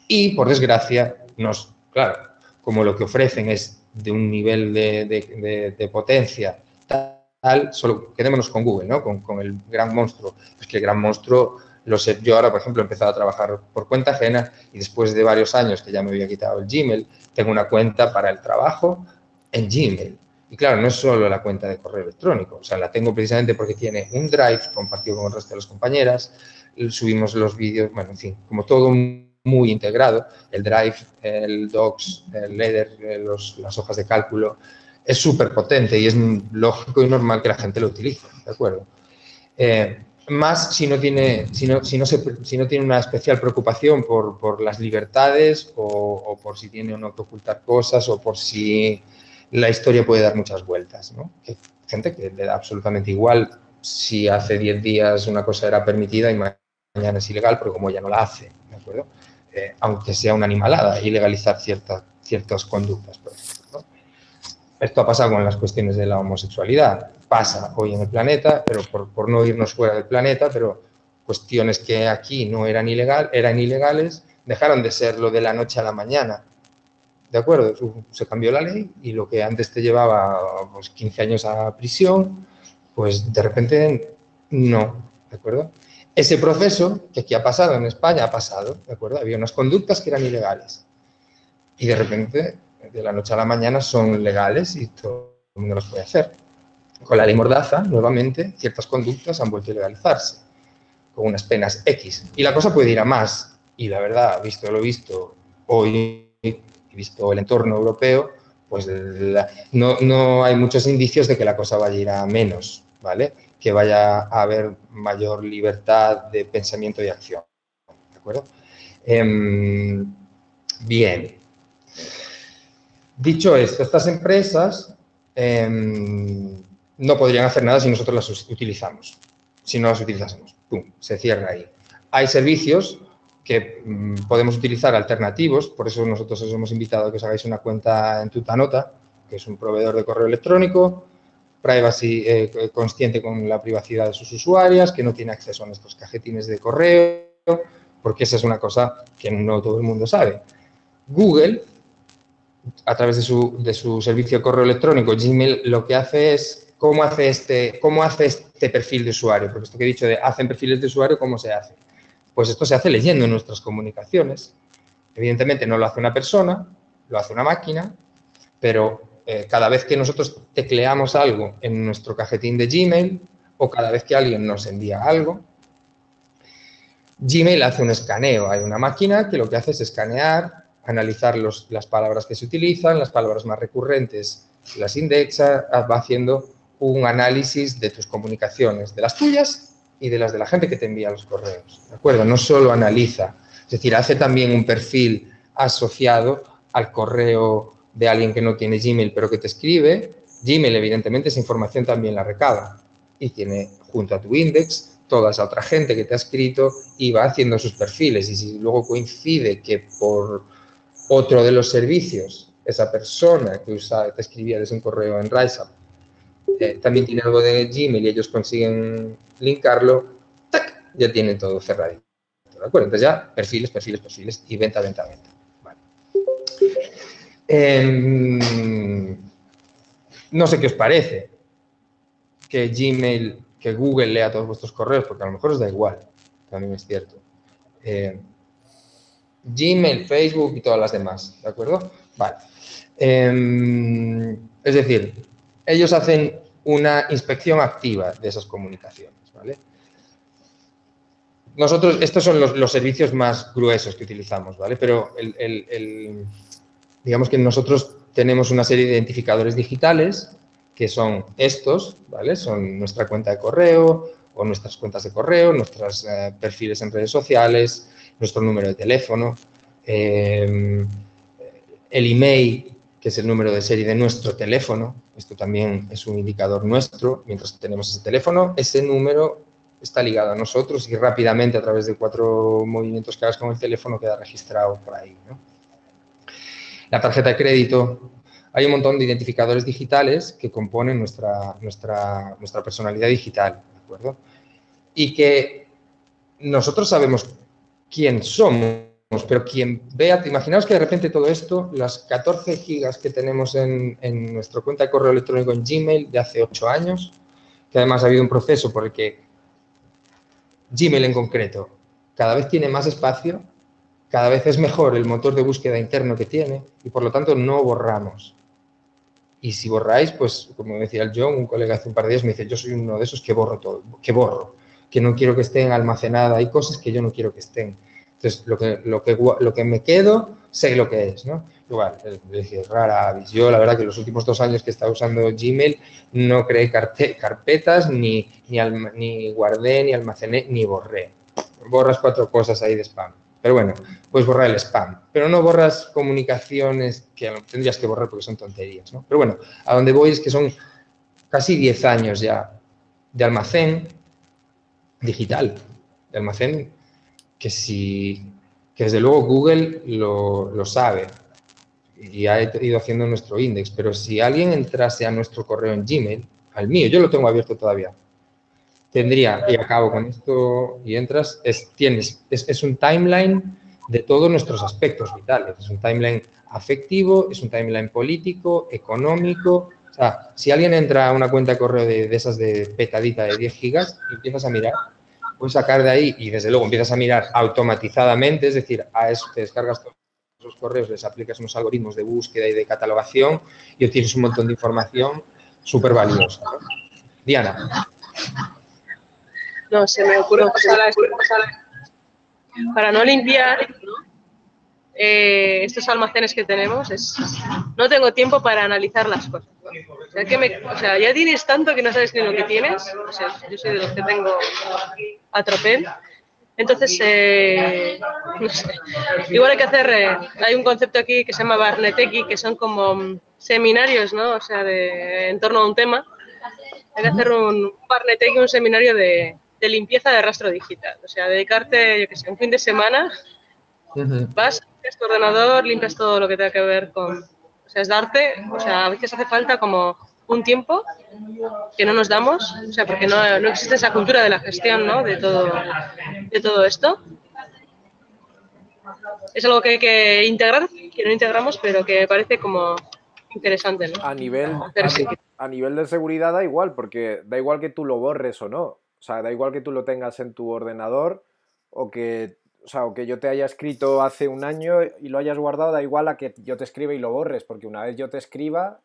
Y, por desgracia, nos, claro, como lo que ofrecen es de un nivel de, potencia tal, solo quedémonos con Google, ¿no? Con, el gran monstruo. Es que el gran monstruo, lo sé, yo ahora, por ejemplo, he empezado a trabajar por cuenta ajena y después de varios años que ya me había quitado el Gmail, tengo una cuenta para el trabajo en Gmail. Y claro, no es solo la cuenta de correo electrónico, o sea, la tengo precisamente porque tiene un drive compartido con el resto de las compañeras, subimos los vídeos, bueno, en fin, como todo muy integrado, el Drive, el Docs, el Leader, las hojas de cálculo, es súper potente y es lógico y normal que la gente lo utilice, ¿de acuerdo? Eh, más si no, tiene, si, no, si, no si no tiene una especial preocupación por, por las libertades o, por si tiene o no que ocultar cosas o por si la historia puede dar muchas vueltas, ¿no? Hay gente que le da absolutamente igual si hace 10 días una cosa era permitida y mañana es ilegal, pero como ella no la hace, ¿de acuerdo? Eh, aunque sea una animalada, ilegalizar ciertas, ciertas conductas, por ejemplo. Esto ha pasado con las cuestiones de la homosexualidad. Pasa hoy en el planeta, pero por, no irnos fuera del planeta, pero cuestiones que aquí no eran, ilegal, eran ilegales, dejaron de serlo de la noche a la mañana. ¿De acuerdo? Se cambió la ley y lo que antes te llevaba pues, 15 años a prisión, pues de repente no. ¿De acuerdo? Ese proceso que aquí ha pasado en España ha pasado, ¿de acuerdo? Había unas conductas que eran ilegales y de repente, de la noche a la mañana, son legales y todo el mundo los puede hacer. Con la ley Mordaza, nuevamente, ciertas conductas han vuelto a legalizarse con unas penas X. Y la cosa puede ir a más. Y la verdad, visto lo visto hoy, visto el entorno europeo, pues no, no hay muchos indicios de que la cosa vaya a ir a menos, ¿vale? que vaya a haber mayor libertad de pensamiento y acción. ¿De acuerdo? Em, bien. Dicho esto, estas empresas em, no podrían hacer nada si nosotros las utilizamos. Si no las utilizásemos, ¡pum! Se cierra ahí. Hay servicios que mm, podemos utilizar alternativos, por eso nosotros os hemos invitado a que os hagáis una cuenta en Tutanota, que es un proveedor de correo electrónico, privacy eh, consciente con la privacidad de sus usuarias, que no tiene acceso a nuestros cajetines de correo, porque esa es una cosa que no todo el mundo sabe. Google, a través de su, de su servicio de correo electrónico, Gmail, lo que hace es cómo hace, este, cómo hace este perfil de usuario, porque esto que he dicho de hacen perfiles de usuario, ¿cómo se hace? Pues esto se hace leyendo nuestras comunicaciones. Evidentemente no lo hace una persona, lo hace una máquina, pero eh, cada vez que nosotros tecleamos algo en nuestro cajetín de Gmail o cada vez que alguien nos envía algo, Gmail hace un escaneo. Hay una máquina que lo que hace es escanear, analizar las palabras que se utilizan, las palabras más recurrentes, las indexa, va haciendo un análisis de tus comunicaciones, de las tuyas y de las de la gente que te envía los correos, ¿de acuerdo? No solo analiza, es decir, hace también un perfil asociado al correo de alguien que no tiene Gmail pero que te escribe. Gmail, evidentemente, esa información también la recaba y tiene junto a tu index toda esa otra gente que te ha escrito y va haciendo sus perfiles. Y si luego coincide que por otro de los servicios, esa persona que usa, te escribía desde un correo en RiseUp, eh, también tiene algo de Gmail y ellos consiguen linkarlo, ¡tac! ya tienen todo cerrado. ¿De acuerdo? Entonces ya perfiles, perfiles, perfiles y venta, venta, venta. Em, no sé qué os parece que Gmail, que Google lea todos vuestros correos, porque a lo mejor os da igual, también es cierto. Em, Gmail, Facebook y todas las demás, ¿de acuerdo? Vale. Em, es decir, ellos hacen una inspección activa de esas comunicaciones, ¿vale? Nosotros, estos son los, servicios más gruesos que utilizamos, ¿vale? Pero digamos que nosotros tenemos una serie de identificadores digitales que son estos, ¿vale? Son nuestra cuenta de correo o nuestras cuentas de correo, nuestros eh, perfiles en redes sociales, nuestro número de teléfono, em, el email, que es el número de serie de nuestro teléfono, esto también es un indicador nuestro, mientras tenemos ese teléfono, ese número está ligado a nosotros y rápidamente a través de cuatro movimientos que hagas con el teléfono queda registrado por ahí. La tarjeta de crédito, hay un montón de identificadores digitales que componen nuestra, nuestra, nuestra personalidad digital, ¿de acuerdo? Y que nosotros sabemos quién somos, pero quien vea, imaginaos que de repente todo esto, las 14 gigas que tenemos en, en nuestra cuenta de correo electrónico en Gmail de hace 8 años, que además ha habido un proceso por el que Gmail en concreto cada vez tiene más espacio, cada vez es mejor el motor de búsqueda interno que tiene y por lo tanto no borramos. Y si borráis, pues como decía el John, un colega hace un par de días me dice, yo soy uno de esos que borro todo, que borro, que no quiero que estén almacenadas, hay cosas que yo no quiero que estén. Entonces, lo que, lo que, lo que me quedo, sé lo que es, ¿no? Igual, es rara Yo, la verdad, que los últimos dos años que he estado usando Gmail, no creé carpetas, ni, ni, ni guardé, ni almacené, ni borré. Borras cuatro cosas ahí de spam. Pero bueno, puedes borrar el spam, pero no borras comunicaciones que tendrías que borrar porque son tonterías, ¿no? Pero bueno, a donde voy es que son casi 10 años ya de almacén digital, de almacén que si, que desde luego Google lo, lo sabe y ha ido haciendo nuestro index, pero si alguien entrase a nuestro correo en Gmail, al mío, yo lo tengo abierto todavía, tendría, y acabo con esto, y entras, es, tienes, es, es, un timeline de todos nuestros aspectos vitales. Es un timeline afectivo, es un timeline político, económico. O sea, si alguien entra a una cuenta de correo de, de esas de petadita de 10 gigas empiezas a mirar, puedes sacar de ahí y desde luego empiezas a mirar automatizadamente, es decir, a eso te descargas todos los correos, les aplicas unos algoritmos de búsqueda y de catalogación y obtienes un montón de información súper valiosa. Diana.
No, se me ocurre para no limpiar eh, estos almacenes que tenemos, es, no tengo tiempo para analizar las cosas. O sea, que me, o sea, ya tienes tanto que no sabes ni lo que tienes. O sea, yo soy de los que tengo a tropel. Entonces, eh, [LAUGHS] no sé. igual hay que hacer, eh, hay un concepto aquí que se llama Barneteki, que son como seminarios, ¿no? O sea, de, en torno a un tema. Hay que hacer un Barneteki, un seminario de, de limpieza de rastro digital. O sea, dedicarte, yo que sé, un fin de semana, vas, limpias tu ordenador, limpias todo lo que tenga que ver con... O sea, es darte, o sea, a veces hace falta como un tiempo que no nos damos, o sea, porque no, no existe esa cultura de la gestión, ¿no? De todo, de todo esto. Es algo que hay que integrar, que no integramos, pero que parece como interesante, ¿no?
A nivel, a, a nivel de seguridad da igual, porque da igual que tú lo borres o no. O sea, da igual que tú lo tengas en tu ordenador o que, o sea, o que yo te haya escrito hace un año y lo hayas guardado, da igual a que yo te escriba y lo borres, porque una vez yo te escriba,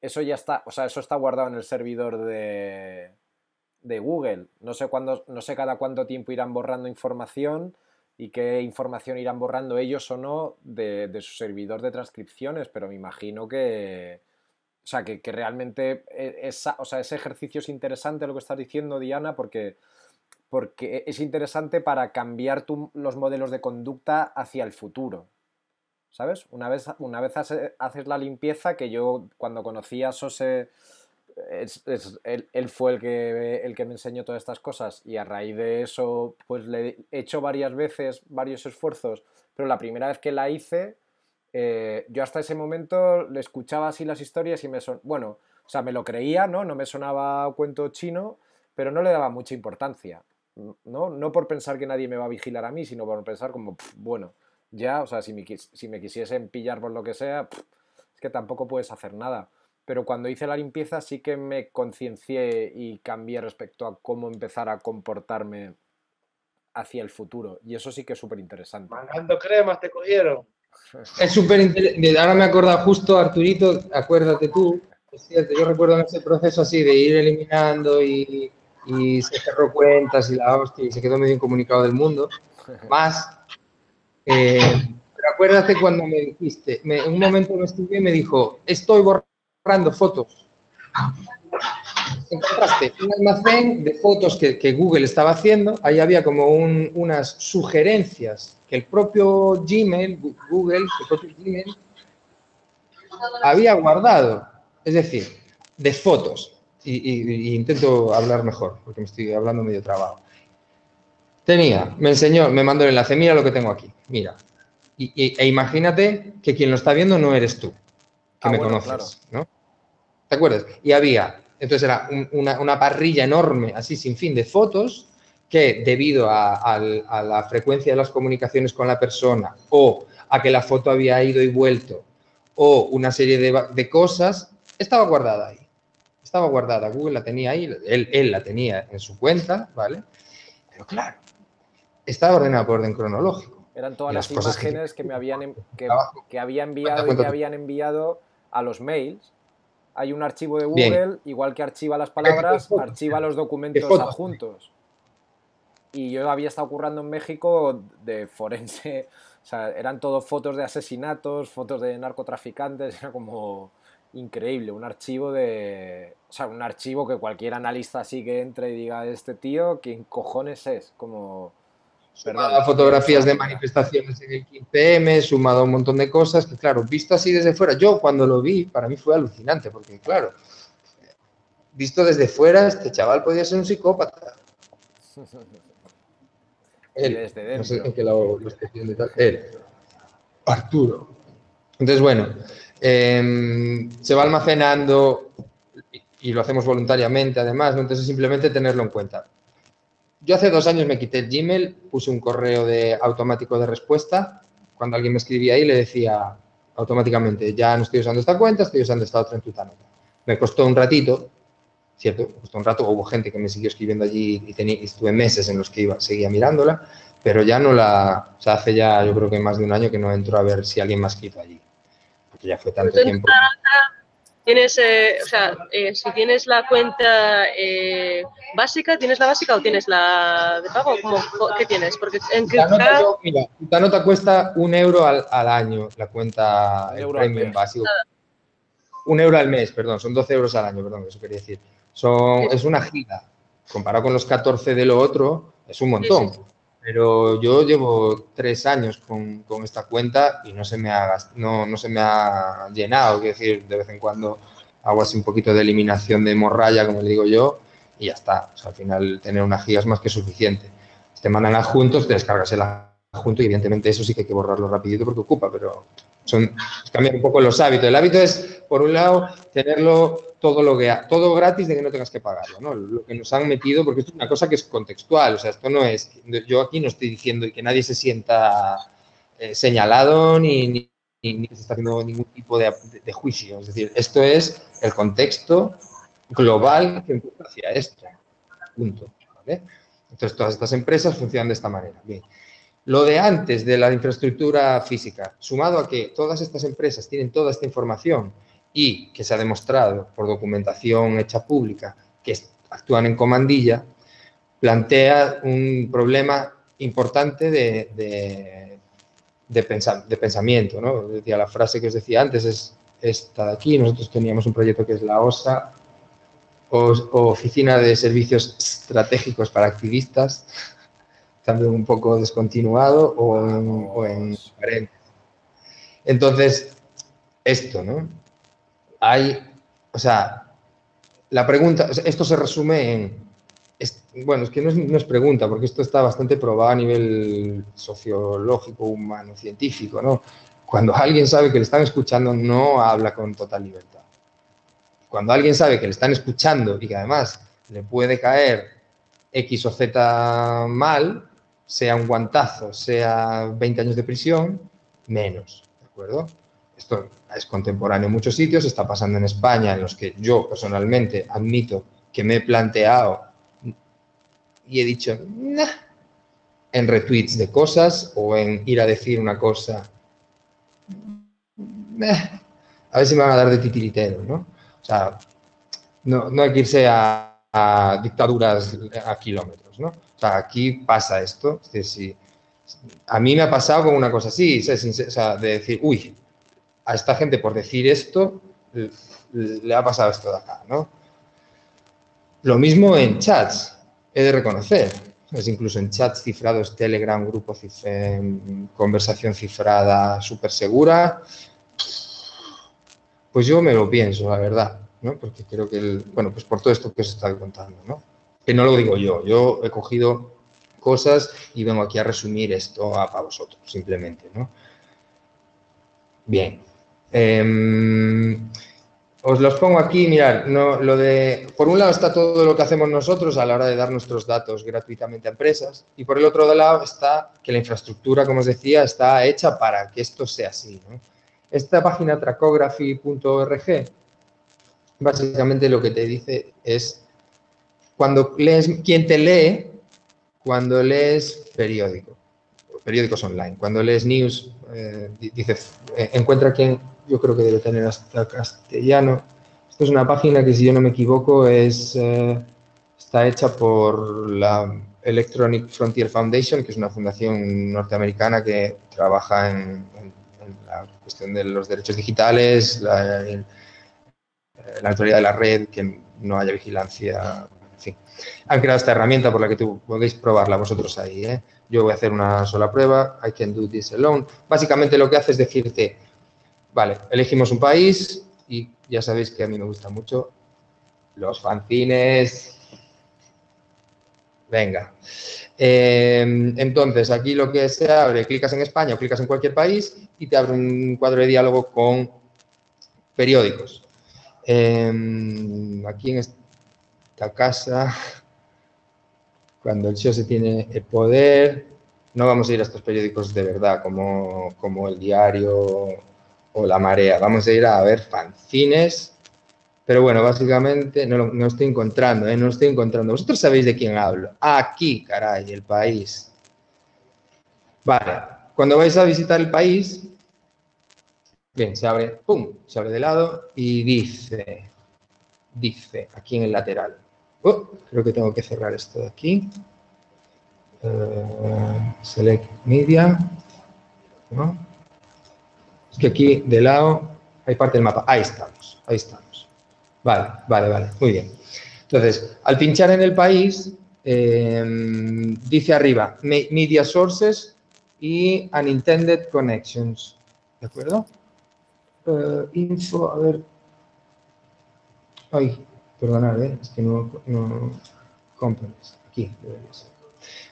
eso ya está, o sea, eso está guardado en el servidor de, de Google. No sé, cuándo, no sé cada cuánto tiempo irán borrando información y qué información irán borrando ellos o no de, de su servidor de transcripciones, pero me imagino que, o sea, que, realmente e, o sea, ese ejercicio es interesante lo que estás diciendo, Diana, porque, porque es interesante para cambiar los modelos de conducta hacia el futuro. ¿Sabes? Una vez, una vez haces la limpieza, que yo cuando conocí a Sose, él, fue el que, el que me enseñó todas estas cosas y a raíz de eso, pues le he hecho varias veces varios esfuerzos, pero la primera vez que la hice, eh, yo hasta ese momento le escuchaba así las historias y me son, bueno, o sea, me lo creía, ¿no? No me sonaba cuento chino, pero no le daba mucha importancia, ¿no? No por pensar que nadie me va a vigilar a mí, sino por pensar como, bueno, ya, o sea, si me, si me quisiesen pillar por lo que sea, es que tampoco puedes hacer nada. Pero cuando hice la limpieza sí que me conciencié y cambié respecto a cómo empezar a comportarme hacia el futuro. Y eso sí que es súper interesante.
Mandando cremas te cogieron. [LAUGHS]
Es súper interesante. Ahora me acuerdo justo, Arturito, acuérdate tú, es cierto, yo recuerdo ese proceso así de ir eliminando y, se cerró cuentas y la hostia y se quedó medio incomunicado del mundo. [LAUGHS] Más, eh, pero acuérdate cuando me dijiste, en un momento me estuve y me dijo, estoy borrando fotos. Encontraste un almacén de fotos que, Google estaba haciendo, ahí había como unas sugerencias que el propio Gmail, Google, el propio Gmail, había guardado, es decir, de fotos. Y, intento hablar mejor, porque me estoy hablando medio trabajo. Tenía, me enseñó, me mandó el enlace, mira lo que tengo aquí, mira. Y, e imagínate que quien lo está viendo no eres tú, que ah, me conoces, ¿no? ¿Te acuerdas? Y había, entonces era una, una parrilla enorme, así sin fin, de fotos que debido a, la frecuencia de las comunicaciones con la persona o a que la foto había ido y vuelto o una serie de, cosas, estaba guardada ahí. Estaba guardada, Google la tenía ahí, él, la tenía en su cuenta, ¿vale? Pero claro, estaba ordenada por orden cronológico.
Eran todas las, imágenes que, me habían, que, que había enviado y que habían enviado a los mails. Hay un archivo de Google, igual que archiva las palabras, archiva los documentos adjuntos. Y yo había estado currando en México de forense, [LAUGHS] o sea, eran todo fotos de asesinatos, fotos de narcotraficantes, [LAUGHS] era como increíble, un archivo de, o sea, un archivo que cualquier analista así que entre y diga, este tío, ¿quién cojones es? Como...
Sumado a fotografías de manifestaciones en el 15M, sumado a un montón de cosas que, claro, visto así desde fuera, yo cuando lo vi, para mí fue alucinante, porque, claro, visto desde fuera, este chaval podía ser un psicópata. [LAUGHS] Él, no sé en qué lado lo estoy. Él. Arturo. Entonces, bueno, em, se va almacenando y, lo hacemos voluntariamente además, ¿no? entonces simplemente tenerlo en cuenta. Yo hace dos años me quité el Gmail, puse un correo de automático de respuesta. Cuando alguien me escribía ahí le decía automáticamente, ya no estoy usando esta cuenta, estoy usando esta otra en tu nota. Me costó un ratito, ¿cierto? Justo un rato hubo gente que me siguió escribiendo allí y, tenía, estuve meses en los que iba, seguía mirándola, pero ya no la, o sea, hace ya yo creo que más de un año que no entro a ver si alguien más escrito allí, porque ya fue tanto tiempo.
Tienes, eh, o sea, eh, si tienes la cuenta eh, básica, ¿tienes la básica o tienes la de pago? ¿Qué tienes? Porque en
la nota, mira, la nota cuesta un euro al, al año, la cuenta el premium básico. Un euro al mes, perdón, son 12 euros al año, perdón, eso quería decir es una gira. Comparado con los 14 de lo otro, es un montón. Pero yo llevo tres años con, esta cuenta y no se me ha, no, no se me ha llenado. Quiero decir, de vez en cuando hago así un poquito de eliminación de morralla, como le digo yo, y ya está. al final, tener una giga es más que suficiente. Te mandan adjuntos, te descargas el adjunto y evidentemente eso sí que hay que borrarlo rapidito porque ocupa, pero son cambiar un poco los hábitos. El hábito es, por un lado, tenerlo todo lo que todo gratis de que no tengas que pagarlo. Lo que nos han metido, porque esto es una cosa que es contextual, o sea, esto no es, yo aquí no estoy diciendo que nadie se sienta eh, señalado ni, se está haciendo ningún tipo de, juicio, es decir, esto es el contexto global que empuja hacia esto, punto. Entonces, todas estas empresas funcionan de esta manera. Lo de antes de la infraestructura física, sumado a que todas estas empresas tienen toda esta información y que se ha demostrado por documentación hecha pública que actúan en comandilla, plantea un problema importante de, de, de, pensamiento. ¿no? Decía, la frase que os decía antes es esta de aquí. Nosotros teníamos un proyecto que es la OSA, o, Oficina de Servicios Estratégicos para Activistas, [LAUGHS] también un poco descontinuado o en, o en Entonces, esto, ¿no? Hay, o sea, la pregunta, esto se resume en, bueno, es que no es, no es, pregunta, porque esto está bastante probado a nivel sociológico, humano, científico, ¿no? Cuando alguien sabe que le están escuchando, no habla con total libertad. Cuando alguien sabe que le están escuchando y que además le puede caer X o Z mal, sea un guantazo, sea 20 años de prisión, menos, ¿de acuerdo? Esto es contemporáneo en muchos sitios, está pasando en España, en los que yo personalmente admito que me he planteado y he dicho, en retweets de cosas o en ir a decir una cosa a ver si me van a dar de titiritero, ¿no? O sea, no, hay que irse a, dictaduras a kilómetros, ¿no? O sea, aquí pasa esto, es decir, a mí me ha pasado con una cosa así, o sea, de decir, uy, a esta gente por decir esto le ha pasado esto de acá, ¿no? Lo mismo en chats, he de reconocer, es incluso en chats cifrados, Telegram, grupo conversación cifrada súper segura, pues yo me lo pienso, la verdad, ¿no? Porque creo que, el, bueno, pues por todo esto que os está contando, ¿no? Que no lo digo yo, yo he cogido cosas y vengo aquí a resumir esto para vosotros, simplemente, ¿no? Bien. Em, os los pongo aquí, mirad, no, lo de, por un lado está todo lo que hacemos nosotros a la hora de dar nuestros datos gratuitamente a empresas y por el otro lado está que la infraestructura, como os decía, está hecha para que esto sea así. Esta página tracography.org básicamente lo que te dice es cuando lees, quién te lee cuando lees periódico, periódicos online, cuando lees news, eh, dice, eh, encuentra quién, yo creo que debe tener hasta castellano. Esto es una página que, si yo no me equivoco, es, eh, está hecha por la Electronic Frontier Foundation, que es una fundación norteamericana que trabaja en la cuestión de los derechos digitales, la, la autoridad de la red, que no haya vigilancia, en fin. Han creado esta herramienta por la que tú podéis probarla vosotros ahí. ¿eh? Yo voy a hacer una sola prueba, I can do this alone. Básicamente lo que hace es decirte, vale, elegimos un país y ya sabéis que a mí me gusta mucho los fanzines. Venga. Em, entonces, aquí lo que se abre, clicas en España o clicas en cualquier país y te abre un cuadro de diálogo con periódicos. Em, aquí en esta casa, cuando el se tiene el poder, no vamos a ir a estos periódicos de verdad, como, como El Diario o La Marea. Vamos a ir a ver fanzines pero bueno, básicamente no lo estoy encontrando, ¿eh? no estoy encontrando. Vosotros sabéis de quién hablo. Aquí, caray, el país. Vale, cuando vais a visitar el país, bien, se abre, pum, se abre de lado y dice, dice, aquí en el lateral. Oh, creo que tengo que cerrar esto de aquí. Uh, select media. ¿no? Que aquí de lado hay parte del mapa. Ahí estamos, ahí estamos. Vale, vale, vale, muy bien. Entonces, al pinchar en el país, em, dice arriba, Media Sources y Unintended Connections. ¿De acuerdo? Eh, info, a ver. Ay, perdonad, ¿eh? es que no, no Aquí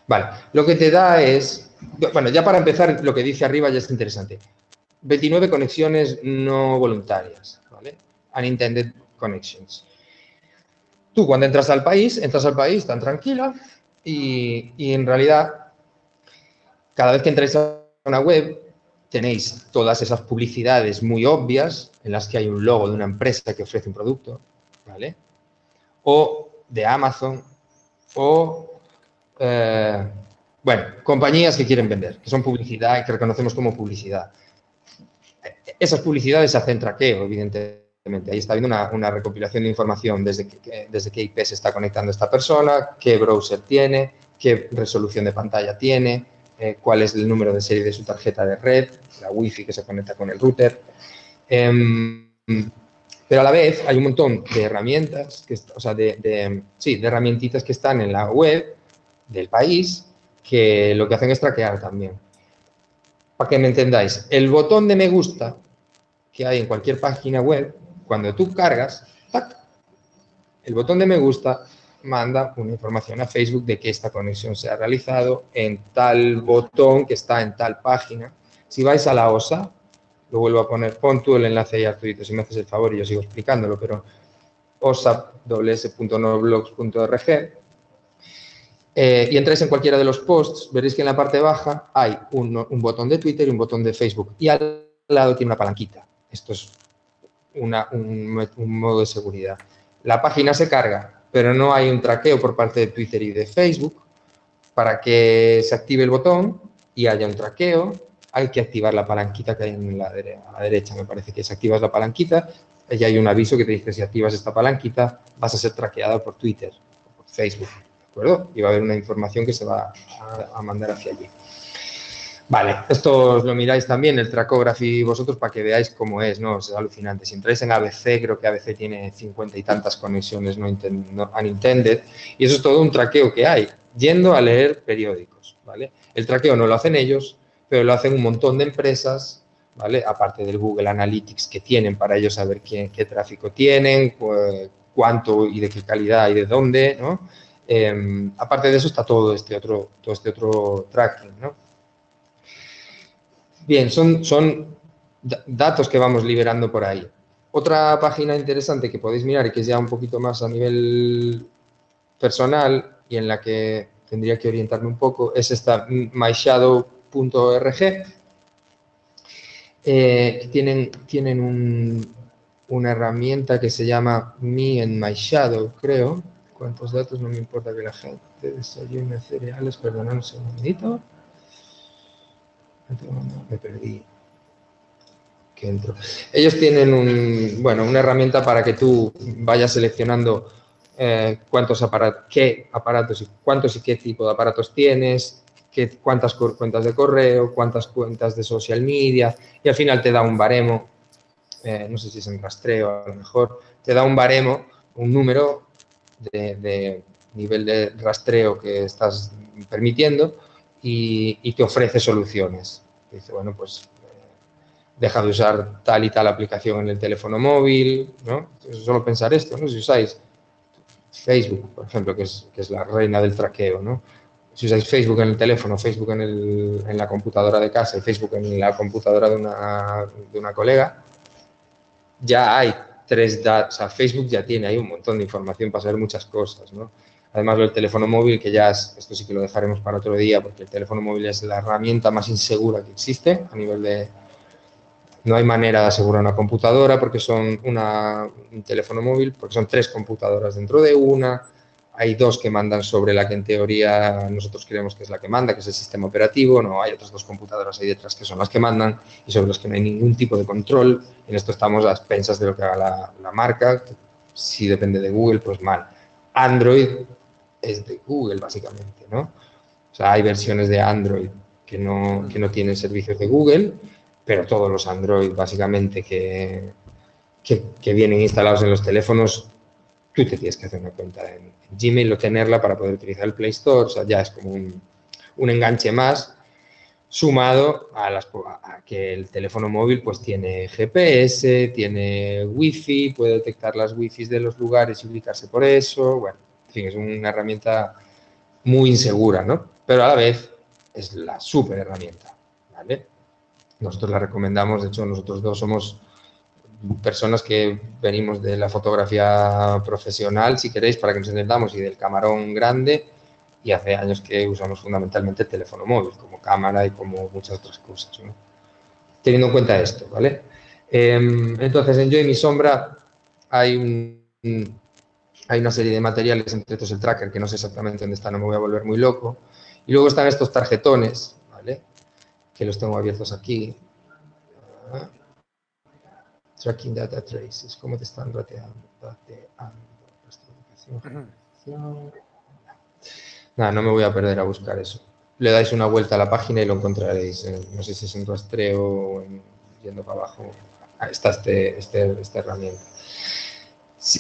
Vale, lo que te da es, bueno, ya para empezar, lo que dice arriba ya es interesante. 29 conexiones no voluntarias, ¿vale? Unintended connections. Tú cuando entras al país, entras al país tan tranquila y, en realidad cada vez que entráis a una web tenéis todas esas publicidades muy obvias en las que hay un logo de una empresa que ofrece un producto, ¿vale? O de Amazon o, eh, bueno, compañías que quieren vender, que son publicidad y que reconocemos como publicidad. Esas publicidades se hacen traqueo, evidentemente Ahí está viendo una, recopilación de información desde, que, desde qué IP se está conectando esta persona, qué browser tiene, qué resolución de pantalla tiene, eh, cuál es el número de serie de su tarjeta de red, la wifi que se conecta con el router. Em, pero a la vez hay un montón de herramientas, que, o sea, de, de, sí, de herramientitas que están en la web del país que lo que hacen es traquear también. Para que me entendáis, el botón de me gusta que hay en cualquier página web, cuando tú cargas, el botón de me gusta manda una información a Facebook de que esta conexión se ha realizado en tal botón que está en tal página. Si vais a la OSA, lo vuelvo a poner, pon tú el enlace ahí Arturito, si me haces el favor y yo sigo explicándolo, pero osa.ws.noblogs.org eh, y entráis en cualquiera de los posts, veréis que en la parte baja hay un, botón de Twitter y un botón de Facebook y al lado tiene una palanquita. Esto es un, un modo de seguridad. La página se carga, pero no hay un traqueo por parte de Twitter y de Facebook. Para que se active el botón y haya un traqueo, hay que activar la palanquita que hay en la, derecha. Me parece que si activas la palanquita, y hay un aviso que te dice si activas esta palanquita, vas a ser traqueado por Twitter o por Facebook. Y va a haber una información que se va a, mandar hacia allí. Vale, esto os lo miráis también, el Tracography vosotros, para que veáis cómo es, ¿no? Es alucinante. Si entráis en ABC, creo que ABC tiene cincuenta y tantas conexiones no, no unintended, y eso es todo un traqueo que hay, yendo a leer periódicos, ¿vale? El traqueo no lo hacen ellos, pero lo hacen un montón de empresas, ¿vale? Aparte del Google Analytics que tienen para ellos saber qué, qué tráfico tienen, cuánto y de qué calidad y de dónde, ¿no? Em, aparte de eso está todo este otro, todo este otro tracking, ¿no? Bien, son, son datos que vamos liberando por ahí. Otra página interesante que podéis mirar y que es ya un poquito más a nivel personal y en la que tendría que orientarme un poco es esta MyShadow .org, eh, tienen, tienen una herramienta que se llama Me and My Shadow, creo. ¿Cuántos datos? No me importa que la gente desayune cereales. Perdona un segundito. Me perdí. Que entro. Ellos tienen bueno, una herramienta para que tú vayas seleccionando eh, cuántos aparatos, qué aparatos y cuántos y qué tipo de aparatos tienes, cuántas cuentas de correo, cuántas cuentas de social media, y al final te da un baremo, eh, no sé si es en rastreo a lo mejor, te da un baremo, un número de, nivel de rastreo que estás permitiendo y, te ofrece soluciones. Dice, bueno, pues eh, deja de usar tal y tal aplicación en el teléfono móvil, ¿no? Solo pensar esto, ¿no? Si usáis Facebook, por ejemplo, que es, que es la reina del traqueo, ¿no? si usáis Facebook en el teléfono, Facebook en, el, en, la computadora de casa y Facebook en la computadora de una, de una colega, ya hay tres datos, o sea, Facebook ya tiene ahí un montón de información para saber muchas cosas, ¿no? Además, el teléfono móvil, que ya es, esto sí que lo dejaremos para otro día, porque el teléfono móvil es la herramienta más insegura que existe a nivel de... No hay manera de asegurar una computadora porque son una, un teléfono móvil, porque son tres computadoras dentro de una, hay dos que mandan sobre la que en teoría nosotros creemos que es la que manda, que es el sistema operativo, no, hay otras dos computadoras ahí detrás que son las que mandan y sobre las que no hay ningún tipo de control. En esto estamos a expensas de lo que haga la, marca, si depende de Google, pues mal. Android es de Google, básicamente, ¿no? O sea, hay versiones de Android que no, que no tienen servicios de Google, pero todos los Android, básicamente, que, que vienen instalados en los teléfonos tú te tienes que hacer una cuenta en, Gmail o tenerla para poder utilizar el Play Store, o sea, ya es como un, enganche más sumado a, las, que el teléfono móvil pues tiene GPS, tiene Wi-Fi, puede detectar las Wi-Fi de los lugares y ubicarse por eso, bueno, en fin, es una herramienta muy insegura, ¿no? Pero a la vez es la súper herramienta, ¿vale? Nosotros la recomendamos, de hecho nosotros dos somos personas que venimos de la fotografía profesional, si queréis, para que nos entendamos, y del camarón grande, y hace años que usamos fundamentalmente el teléfono móvil como cámara y como muchas otras cosas, Teniendo en cuenta esto, ¿vale? Em, entonces, en Yo y mi sombra hay, un, hay una serie de materiales, entre estos el tracker, que no sé exactamente dónde está, no me voy a volver muy loco. Y luego están estos tarjetones, ¿vale? Que los tengo abiertos aquí. Tracking Data Traces, cómo te están rateando. Nada, no me voy a perder a buscar eso. Le dais una vuelta a la página y lo encontraréis. no sé si es en rastreo o yendo para abajo. está este, este, esta herramienta.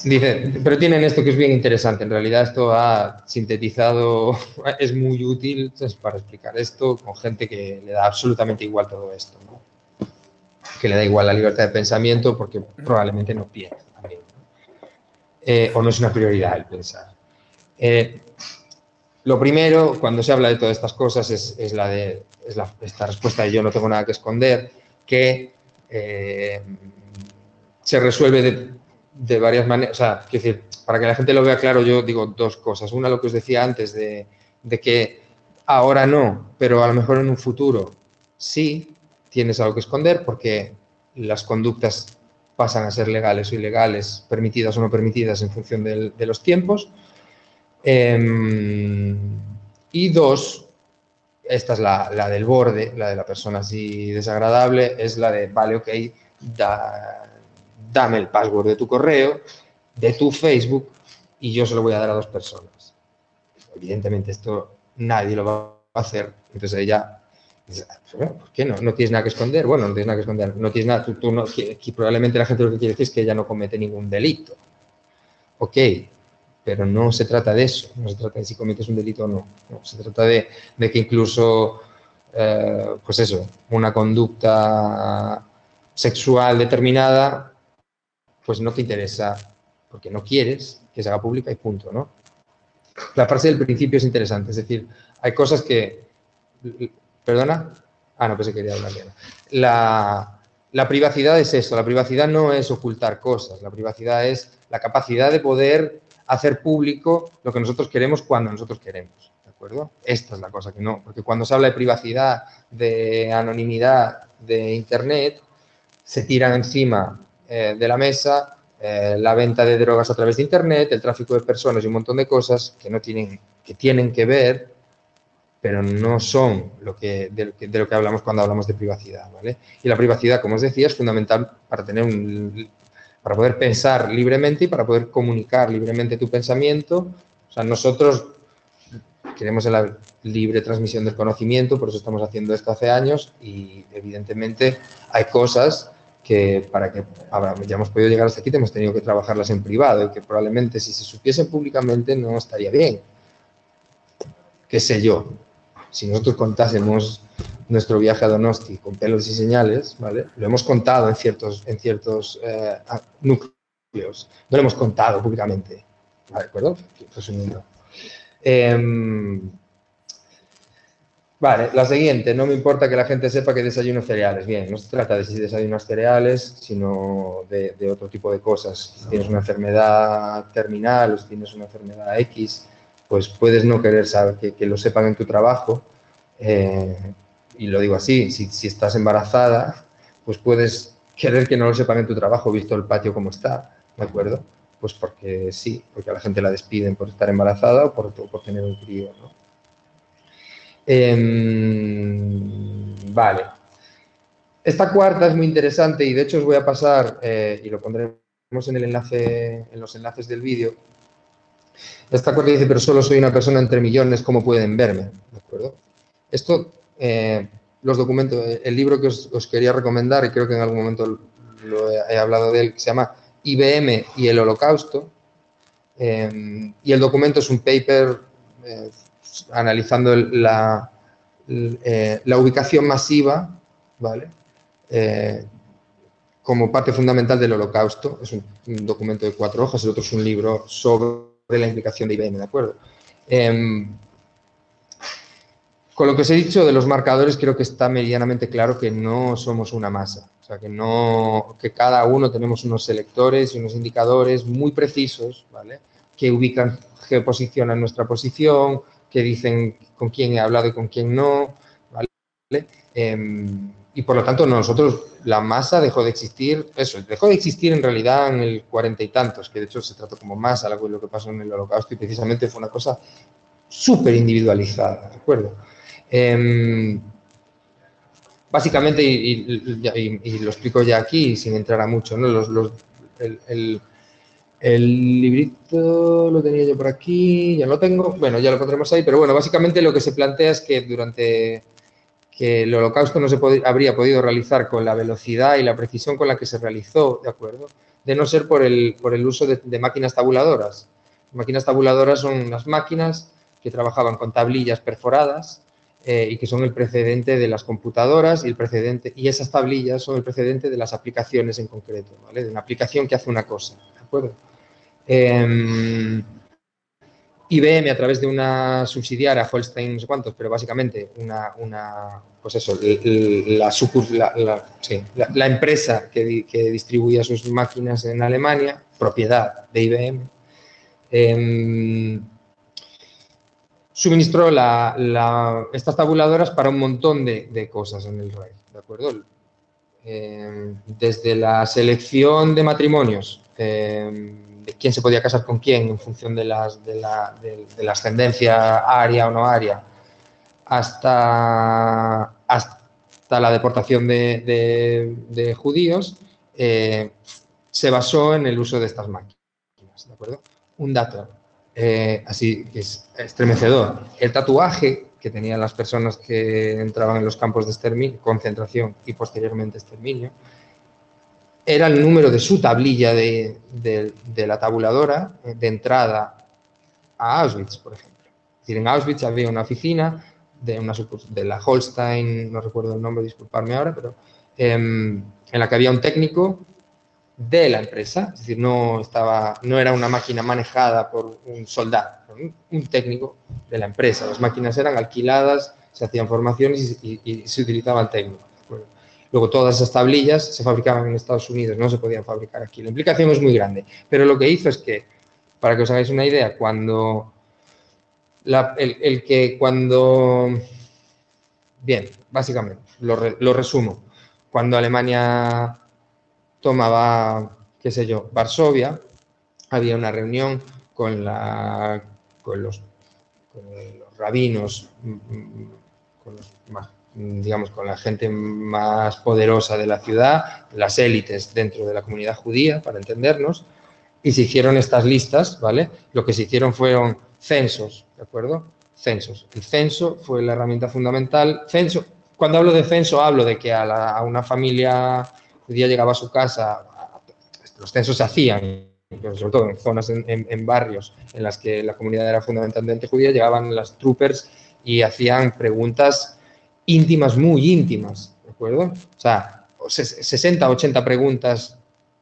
Dice, pero tienen esto que es bien interesante. En realidad esto ha sintetizado, [LAUGHS] es muy útil para explicar esto con gente que le da absolutamente igual todo esto, que le da igual la libertad de pensamiento porque probablemente no piensa también, eh, o no es una prioridad el pensar. Eh, lo primero, cuando se habla de todas estas cosas, es, la de esta respuesta de yo no tengo nada que esconder, que eh, se resuelve de de varias maneras, o sea, quiero decir, para que la gente lo vea claro, yo digo dos cosas. Una, lo que os decía antes, de, que ahora no, pero a lo mejor en un futuro sí tienes algo que esconder porque las conductas pasan a ser legales o ilegales, permitidas o no permitidas en función de los tiempos. Em, y dos, esta es la, del borde, la de la persona así desagradable, es la de, vale, ok, da, dame el password de tu correo, de tu Facebook, y yo se lo voy a dar a dos personas. Evidentemente esto nadie lo va a hacer, entonces ella pues ¿por qué no? No tienes nada que esconder. Bueno, no tienes nada que esconder. No tienes nada, tú, no, probablemente la gente lo que quiere decir es que ella no comete ningún delito. Ok, pero no se trata de eso, no se trata de si cometes un delito o no. se trata de, que incluso, eh, pues eso, una conducta sexual determinada pues no te interesa porque no quieres que se haga pública y punto, ¿no? La frase del principio es interesante, es decir, hay cosas que... ¿Perdona? Ah, no, pensé que quería hablar. La, la privacidad es eso, la privacidad no es ocultar cosas, la privacidad es la capacidad de poder hacer público lo que nosotros queremos cuando nosotros queremos, ¿de acuerdo? Esta es la cosa que no, porque cuando se habla de privacidad, de anonimidad, de Internet, se tiran encima eh, de la mesa eh, la venta de drogas a través de Internet, el tráfico de personas y un montón de cosas que, no tienen, que tienen que ver, pero no son lo que, de, lo que, hablamos cuando hablamos de privacidad. ¿vale? Y la privacidad, como os decía, es fundamental para, tener un, para poder pensar libremente y para poder comunicar libremente tu pensamiento. O sea, nosotros queremos la libre transmisión del conocimiento, por eso estamos haciendo esto hace años y evidentemente hay cosas que para que hayamos podido llegar hasta aquí hemos tenido que trabajarlas en privado y que probablemente si se supiesen públicamente no estaría bien. ¿Qué sé yo? Si nosotros contásemos nuestro viaje a Donosti con pelos y señales, ¿vale? Lo hemos contado en ciertos, en ciertos eh, núcleos, no lo hemos contado públicamente, ¿de acuerdo? Resumiendo. Eh, Vale, la siguiente, no me importa que la gente sepa que desayuno cereales. Bien, no se trata de si desayunas cereales, sino de, otro tipo de cosas. Si tienes una enfermedad terminal o si tienes una enfermedad X, pues puedes no querer saber que, lo sepan en tu trabajo. Eh, y lo digo así, si, estás embarazada, pues puedes querer que no lo sepan en tu trabajo, visto el patio como está, ¿de acuerdo? Pues porque sí, porque a la gente la despiden por estar embarazada o por, por tener un crío, ¿no? Em, vale. Esta cuarta es muy interesante y de hecho os voy a pasar, eh, y lo pondremos en, el enlace, en los enlaces del vídeo. Esta cuarta dice, pero solo soy una persona entre millones, ¿cómo pueden verme? ¿De acuerdo? Esto, eh, los documentos, el libro que os, quería recomendar, y creo que en algún momento lo he, hablado de él, que se llama IBM y el Holocausto, em, y el documento es un paper eh, analizando la, eh, la ubicación masiva, ¿vale? Eh, como parte fundamental del holocausto. Es un, documento de cuatro hojas, el otro es un libro sobre la implicación de IBM, ¿de acuerdo? Em, con lo que os he dicho de los marcadores, creo que está medianamente claro que no somos una masa. O sea, que, no, que cada uno tenemos unos selectores y unos indicadores muy precisos, ¿vale? Que ubican, que posicionan nuestra posición, que dicen con quién he hablado y con quién no, ¿vale? Em, y por lo tanto nosotros, la masa dejó de existir, eso, dejó de existir en realidad en el cuarenta y tantos, que de hecho se trató como masa lo que pasó en el holocausto y precisamente fue una cosa súper individualizada, ¿de acuerdo? Em, básicamente, y, lo explico ya aquí sin entrar a mucho, ¿no? Los, el el librito lo tenía yo por aquí, ya lo tengo, bueno, ya lo pondremos ahí, pero bueno, básicamente lo que se plantea es que durante, que el holocausto no se habría podido realizar con la velocidad y la precisión con la que se realizó, ¿de acuerdo? De no ser por el, por el uso de, máquinas tabuladoras. máquinas tabuladoras son las máquinas que trabajaban con tablillas perforadas eh, y que son el precedente de las computadoras y el precedente y esas tablillas son el precedente de las aplicaciones en concreto, ¿vale? De una aplicación que hace una cosa, ¿de acuerdo? Em, IBM a través de una subsidiaria, Holstein no sé cuántos, pero básicamente una, una pues eso, la, empresa que, que, distribuía sus máquinas en Alemania, propiedad de IBM, em, suministró estas tabuladoras para un montón de, cosas en el Reich, ¿de acuerdo? Em, desde la selección de matrimonios, em, de quién se podía casar con quién en función de, las, de, la, de, la ascendencia aria o no aria, hasta, hasta la deportación de, judíos, eh, se basó en el uso de estas máquinas. ¿de acuerdo? Un dato eh, así que es estremecedor. El tatuaje que tenían las personas que entraban en los campos de exterminio, concentración y posteriormente exterminio, era el número de su tablilla de, la tabuladora eh, de entrada a Auschwitz, por ejemplo. Es en Auschwitz había una oficina de, una, de la Holstein, no recuerdo el nombre, disculparme ahora, pero em, en la que había un técnico de la empresa, es decir, no, estaba, no era una máquina manejada por un soldado, un, técnico de la empresa. Las máquinas eran alquiladas, se hacían formaciones y, y se utilizaba el técnico. Luego todas esas tablillas se fabricaban en Estados Unidos, no se podían fabricar aquí. La implicación es muy grande, pero lo que hizo es que, para que os hagáis una idea, cuando el, que cuando, bien, básicamente, lo, resumo, cuando Alemania tomaba, qué sé yo, Varsovia, había una reunión con, la, los, con los rabinos, mm, mm, con los digamos, con la gente más poderosa de la ciudad, las élites dentro de la comunidad judía, para entendernos, y se hicieron estas listas, ¿vale? Lo que se hicieron fueron censos, ¿de acuerdo? Censos. El censo fue la herramienta fundamental. Censo, cuando hablo de censo, hablo de que a, una familia judía llegaba a su casa, los censos se hacían, sobre todo en zonas, en, en barrios en las que la comunidad era fundamentalmente judía, llegaban las troopers y hacían preguntas íntimas, muy íntimas, ¿de acuerdo? O sea, 60, 80 preguntas,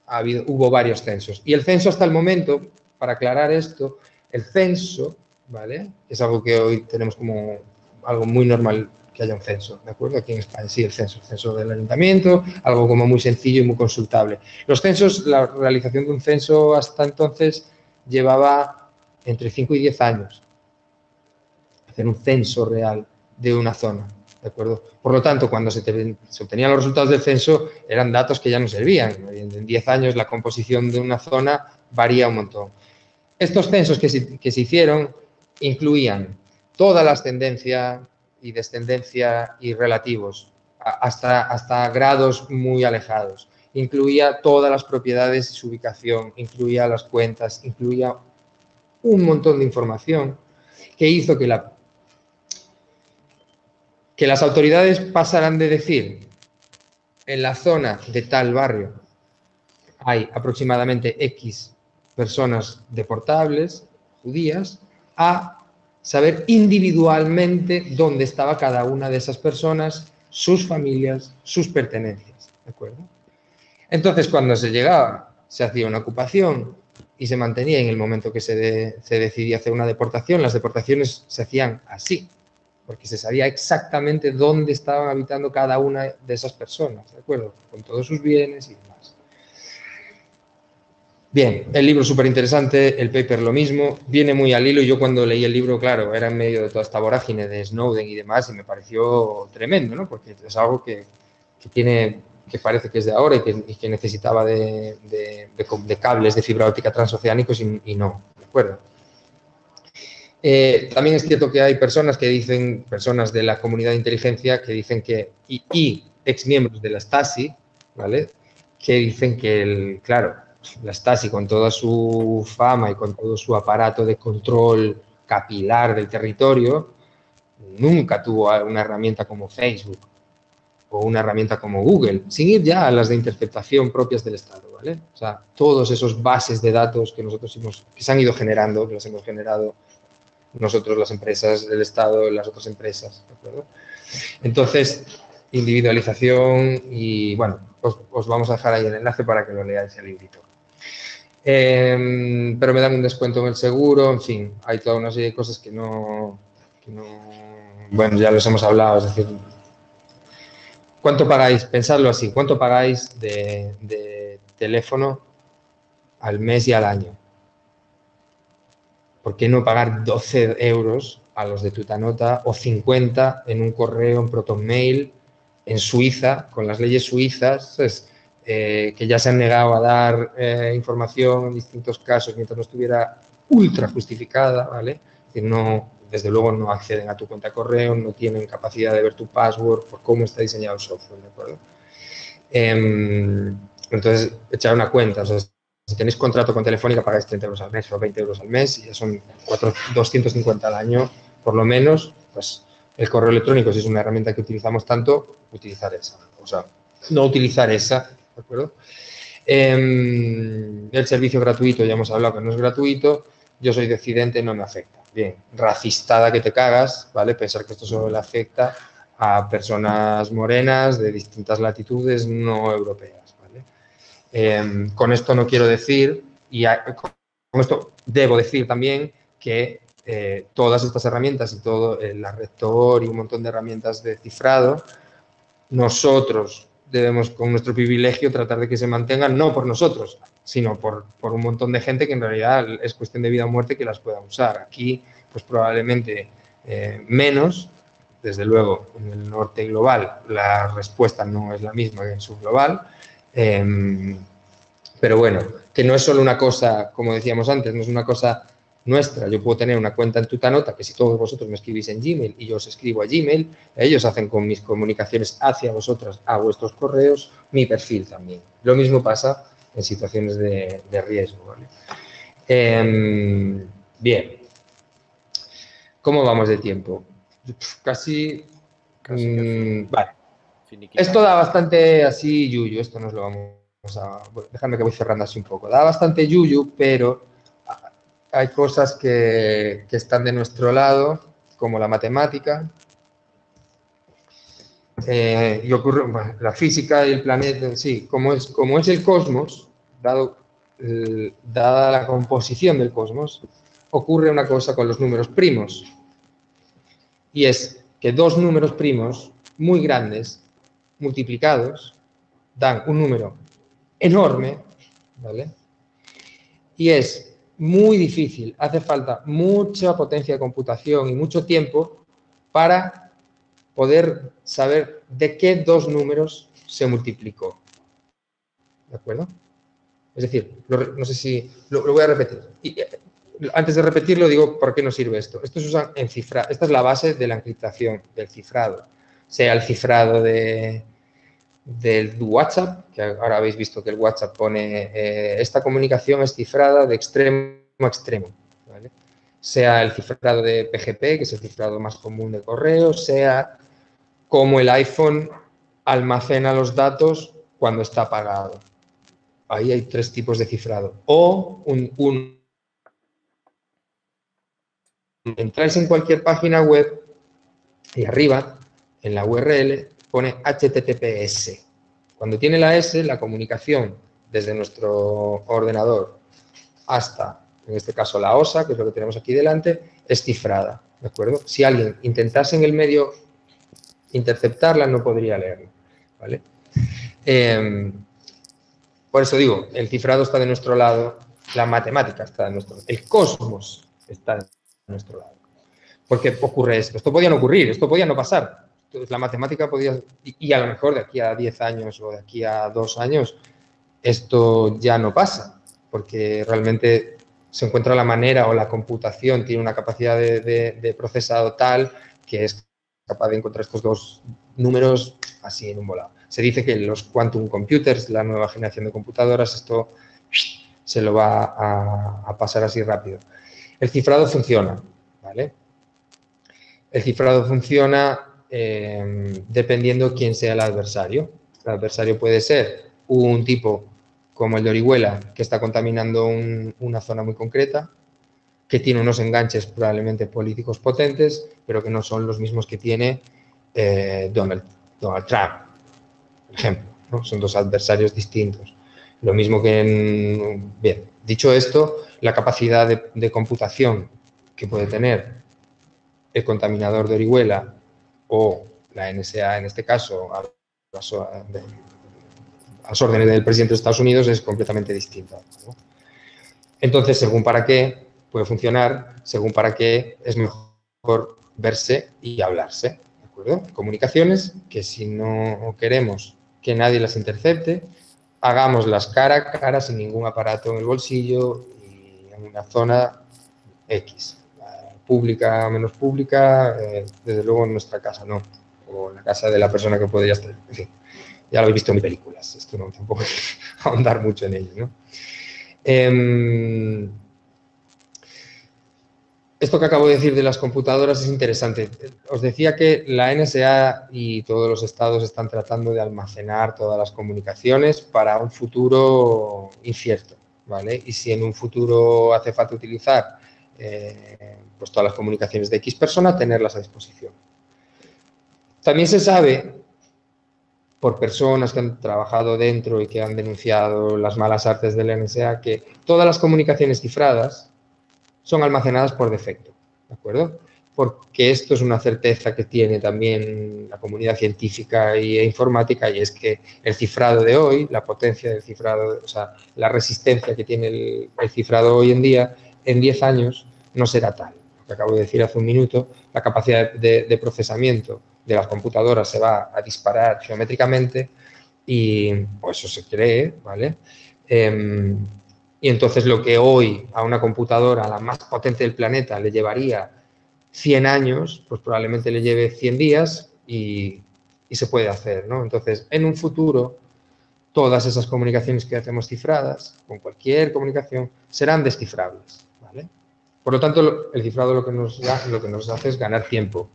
ha habido, hubo varios censos. Y el censo hasta el momento, para aclarar esto, el censo, ¿vale? Es algo que hoy tenemos como algo muy normal que haya un censo, ¿de acuerdo? Aquí en España, sí, el censo, el censo del ayuntamiento, algo como muy sencillo y muy consultable. Los censos, la realización de un censo hasta entonces llevaba entre 5 y 10 años. Hacer un censo real de una zona. Por lo tanto, cuando se, obtenían los resultados del censo, eran datos que ya no servían. En 10 años la composición de una zona varía un montón. Estos censos que se, hicieron incluían toda la ascendencia y descendencia y relativos, hasta, hasta grados muy alejados. Incluía todas las propiedades y su ubicación, incluía las cuentas, incluía un montón de información que hizo que la que las autoridades pasarán de decir en la zona de tal barrio hay aproximadamente X personas deportables, judías, a saber individualmente dónde estaba cada una de esas personas, sus familias, sus pertenencias. ¿De acuerdo? Entonces, cuando se llegaba, se hacía una ocupación y se mantenía en el momento que se, se decidía hacer una deportación, las deportaciones se hacían así, porque se sabía exactamente dónde estaban habitando cada una de esas personas, ¿de acuerdo? Con todos sus bienes y demás. Bien, el libro súper interesante, el paper lo mismo, viene muy al hilo. Yo cuando leí el libro, claro, era en medio de toda esta vorágine de Snowden y demás y me pareció tremendo, ¿no? Porque es algo que, tiene, que parece que es de ahora y que, necesitaba de, cables de fibra óptica transoceánicos y, y no, ¿de acuerdo? Eh, también es cierto que hay personas que dicen, personas de la comunidad de inteligencia que dicen que, y, y ex miembros de la Stasi, ¿vale? Que dicen que, el, claro, la Stasi con toda su fama y con todo su aparato de control capilar del territorio, nunca tuvo una herramienta como Facebook o una herramienta como Google, sin ir ya a las de interceptación propias del Estado, ¿vale? O sea, todos esos bases de datos que nosotros hemos, que se han ido generando, que las hemos generado nosotros, las empresas, el Estado, las otras empresas, ¿de acuerdo? Entonces, individualización y, bueno, os, vamos a dejar ahí el enlace para que lo leáis el librito. Em, pero me dan un descuento en el seguro, en fin, hay toda una serie de cosas que no, que no bueno, ya los hemos hablado, es decir, ¿Cuánto pagáis? Pensadlo así, ¿cuánto pagáis de, teléfono al mes y al año? ¿Por qué no pagar 12 euros a los de Tutanota o 50 en un correo, en ProtonMail, en Suiza, con las leyes suizas, eh, que ya se han negado a dar eh, información en distintos casos mientras no estuviera ultra justificada, ¿vale? Que no, desde luego no acceden a tu cuenta de correo, no tienen capacidad de ver tu password por cómo está diseñado el software, ¿de acuerdo? Em, entonces, echar una cuenta, o si tenéis contrato con Telefónica pagáis 30 euros al mes o 20 euros al mes y ya son 250 al año por lo menos, pues el correo electrónico, si es una herramienta que utilizamos tanto, utilizar esa, o sea, no utilizar esa, ¿de acuerdo? Em, el servicio gratuito, ya hemos hablado que no es gratuito, yo soy decidente, no me afecta bien, racistada que te cagas, ¿vale? Pensar que esto solo le afecta a personas morenas de distintas latitudes no europeas, Em, con esto no quiero decir, y con esto debo decir también que eh, todas estas herramientas y todo el rector y un montón de herramientas de cifrado, nosotros debemos con nuestro privilegio tratar de que se mantengan, no por nosotros, sino por, por, un montón de gente que en realidad es cuestión de vida o muerte que las pueda usar. Aquí, pues probablemente eh, menos, desde luego en el norte global la respuesta no es la misma que en el sur global, em, pero bueno, que no es solo una cosa, como decíamos antes, no es una cosa nuestra. Yo puedo tener una cuenta en Tutanota que si todos vosotros me escribís en Gmail y yo os escribo a Gmail, ellos hacen con mis comunicaciones hacia vosotros, a vuestros correos, mi perfil también. Lo mismo pasa en situaciones de, riesgo. Em, bien. ¿Cómo vamos de tiempo? Casi... Mm, vale. Esto da bastante así yuyu, esto nos lo vamos a... Déjame que voy cerrando así un poco. Da bastante yuyu, pero hay cosas que, están de nuestro lado, como la matemática, eh, y ocurre la física y el planeta, sí, como es, como es el cosmos, dado, dada la composición del cosmos, ocurre una cosa con los números primos, y es que dos números primos muy grandes, multiplicados, dan un número enorme, ¿vale? Y es muy difícil, hace falta mucha potencia de computación y mucho tiempo para poder saber de qué dos números se multiplicó. ¿De acuerdo? Es decir, no sé si lo, voy a repetir. Eh, antes de repetirlo, digo por qué nos sirve esto. Esto se usa en cifra. Esta es la base de la encriptación, del cifrado. Sea el cifrado de, del WhatsApp, que ahora habéis visto que el WhatsApp pone eh, esta comunicación es cifrada de extremo a extremo. Sea el cifrado de PGP, que es el cifrado más común de correo, sea como el iPhone almacena los datos cuando está apagado. Ahí hay tres tipos de cifrado. O un, un entráis en cualquier página web y arriba, en la URL, pone HTTPS. Cuando tiene la S, la comunicación desde nuestro ordenador hasta, en este caso, la OSA, que es lo que tenemos aquí delante, es cifrada. ¿De acuerdo? Si alguien intentase en el medio interceptarla, no podría leerla. ¿Vale? Em, por eso digo, el cifrado está de nuestro lado, la matemática está de nuestro lado, el cosmos está de nuestro lado. ¿Por qué ocurre esto? Esto podía no ocurrir, esto podía no pasar la matemática podía, y a lo mejor de aquí a 10 años o de aquí a 2 años, esto ya no pasa, porque realmente se encuentra la manera o la computación tiene una capacidad de, procesado tal que es capaz de encontrar estos dos números así en un volado. Se dice que los quantum computers, la nueva generación de computadoras, esto se lo va a, a pasar así rápido. El cifrado funciona, ¿vale? El cifrado funciona eh, dependiendo quién sea el adversario. El adversario puede ser un tipo como el de Orihuela, que está contaminando una zona muy concreta, que tiene unos enganches probablemente políticos potentes, pero que no son los mismos que tiene eh, Donald, Donald, Trump, por ejemplo. Son dos adversarios distintos. Lo mismo que en... Bien, dicho esto, la capacidad de computación que puede tener el contaminador de Orihuela o la NSA en este caso, a las, órdenes del presidente de Estados Unidos, es completamente distinta. Entonces, según para qué puede funcionar, según para qué es mejor verse y hablarse. ¿de acuerdo? Comunicaciones que si no queremos que nadie las intercepte, hagámoslas cara a cara sin ningún aparato en el bolsillo y en una zona X pública, menos pública, eh, desde luego en nuestra casa no, o en la casa de la persona que podría estar, en fin, ya lo he visto en películas, esto no tampoco [LAUGHS] ahondar mucho en ello, ¿no? Em, esto que acabo de decir de las computadoras es interesante. Os decía que la NSA y todos los estados están tratando de almacenar todas las comunicaciones para un futuro incierto, ¿vale? Y si en un futuro hace falta utilizar eh, pues todas las comunicaciones de X persona, tenerlas a disposición. También se sabe, por personas que han trabajado dentro y que han denunciado las malas artes del NSA, que todas las comunicaciones cifradas son almacenadas por defecto, ¿de acuerdo? Porque esto es una certeza que tiene también la comunidad científica e informática y es que el cifrado de hoy, la potencia del cifrado, o sea, la resistencia que tiene el, el cifrado hoy en día, en 10 años no será tal. Lo que acabo de decir hace un minuto, la capacidad de, procesamiento de las computadoras se va a disparar geométricamente y pues eso se cree, ¿vale? Em, y entonces lo que hoy a una computadora, la más potente del planeta, le llevaría 100 años, pues probablemente le lleve 100 días y, y se puede hacer, ¿no? Entonces, en un futuro, todas esas comunicaciones que hacemos cifradas, con cualquier comunicación, serán descifrables. Por lo tanto, el cifrado lo que, nos hace es ganar tiempo.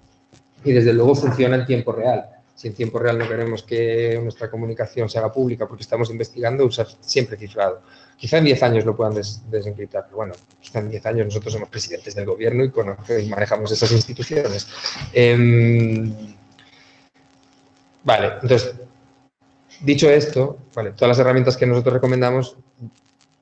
Y desde luego funciona en tiempo real. Si en tiempo real no queremos que nuestra comunicación se haga pública porque estamos investigando, usar siempre cifrado. Quizá en 10 años lo puedan desencriptar, pero bueno, quizá en 10 años nosotros somos presidentes del gobierno y, manejamos esas instituciones. Em, vale, entonces, dicho esto, todas las herramientas que nosotros recomendamos,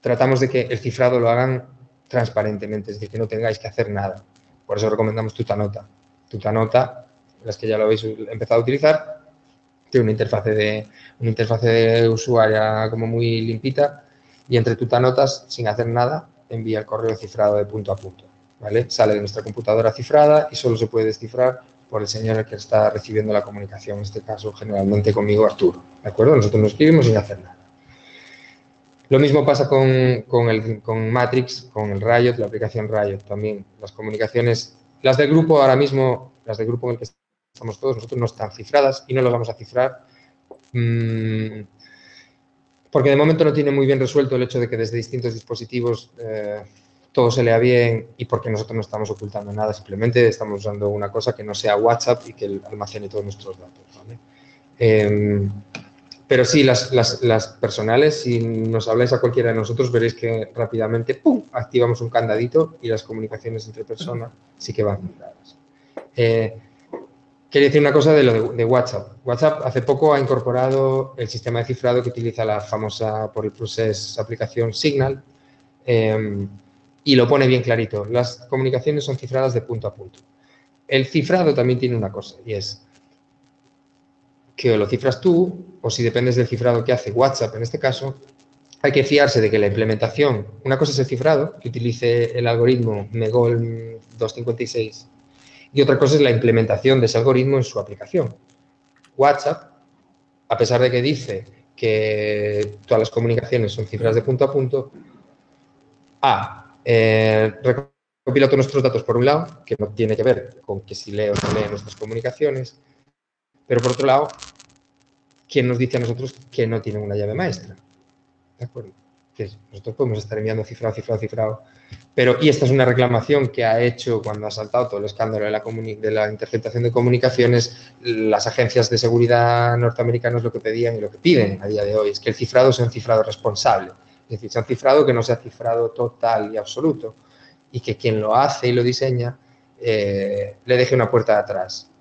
tratamos de que el cifrado lo hagan transparentemente, es decir, que no tengáis que hacer nada. Por eso recomendamos Tutanota. Tutanota, las que ya lo habéis empezado a utilizar, tiene una interfase de, una interfase de usuaria como muy limpita y entre Tutanotas, sin hacer nada, envía el correo cifrado de punto a punto. ¿vale? Sale de nuestra computadora cifrada y solo se puede descifrar por el señor que está recibiendo la comunicación, en este caso generalmente conmigo Arturo. ¿De acuerdo? Nosotros nos escribimos sin hacer nada. Lo mismo pasa con, con, el, con Matrix, con el Riot, la aplicación Riot también. Las comunicaciones, las del grupo ahora mismo, las del grupo en el que estamos todos, nosotros no están cifradas y no las vamos a cifrar. Mm, porque de momento no tiene muy bien resuelto el hecho de que desde distintos dispositivos eh, todo se lea bien y porque nosotros no estamos ocultando nada, simplemente estamos usando una cosa que no sea WhatsApp y que almacene todos nuestros datos. ¿vale? Em, pero sí, las, las, personales, si nos habláis a cualquiera de nosotros, veréis que rápidamente ¡pum! activamos un candadito y las comunicaciones entre personas sí que van cifradas. Eh, quería decir una cosa de lo de, WhatsApp. WhatsApp hace poco ha incorporado el sistema de cifrado que utiliza la famosa por el Process aplicación Signal em, y lo pone bien clarito. Las comunicaciones son cifradas de punto a punto. El cifrado también tiene una cosa y es que lo cifras tú, o si dependes del cifrado que hace WhatsApp en este caso, hay que fiarse de que la implementación, una cosa es el cifrado, que utilice el algoritmo Megol 256, y otra cosa es la implementación de ese algoritmo en su aplicación. WhatsApp, a pesar de que dice que todas las comunicaciones son cifras de punto a punto, A, eh, recopila todos nuestros datos por un lado, que no tiene que ver con que si leo o no lee nuestras comunicaciones, pero por otro lado, ¿quién nos dice a nosotros que no tienen una llave maestra? ¿De acuerdo? que nosotros podemos estar enviando cifrado, cifrado, cifrado, pero, y esta es una reclamación que ha hecho cuando ha saltado todo el escándalo de la, de la interceptación de comunicaciones, las agencias de seguridad norteamericanas lo que pedían y lo que piden a día de hoy es que el cifrado sea un cifrado responsable, es decir, sea un cifrado que no sea cifrado total y absoluto y que quien lo hace y lo diseña eh, le deje una puerta de atrás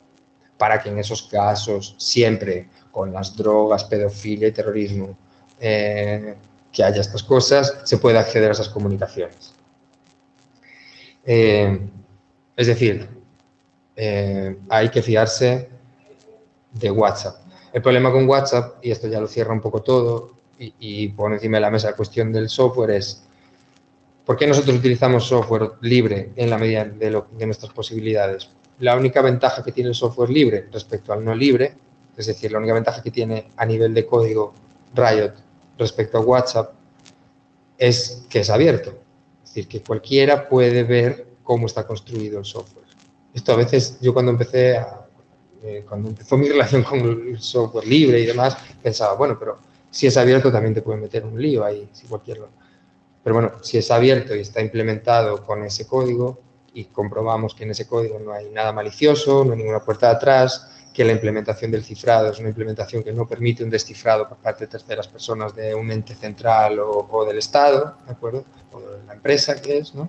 para que en esos casos siempre con las drogas, pedofilia y terrorismo, eh, que haya estas cosas, se pueda acceder a esas comunicaciones. Eh, es decir, eh, hay que fiarse de WhatsApp. El problema con WhatsApp, y esto ya lo cierra un poco todo, y, pone encima de la mesa la cuestión del software, es ¿por qué nosotros utilizamos software libre en la medida de nuestras posibilidades? La única ventaja que tiene el software libre respecto al no libre es decir, la única ventaja que tiene a nivel de código Riot respecto a WhatsApp es que es abierto. Es decir, que cualquiera puede ver cómo está construido el software. Esto a veces, yo cuando empecé eh, cuando empezó mi [LAUGHS] relación con el software libre y demás, pensaba, bueno, pero si es abierto también te pueden meter un lío ahí, si cualquier... Pero bueno, si es abierto y está implementado con ese código y comprobamos que en ese código no hay nada malicioso, no hay ninguna puerta de atrás, que la implementación del cifrado es una implementación que no permite un descifrado por parte de terceras personas de un ente central o, del Estado, ¿de acuerdo? O de la empresa que es, ¿no?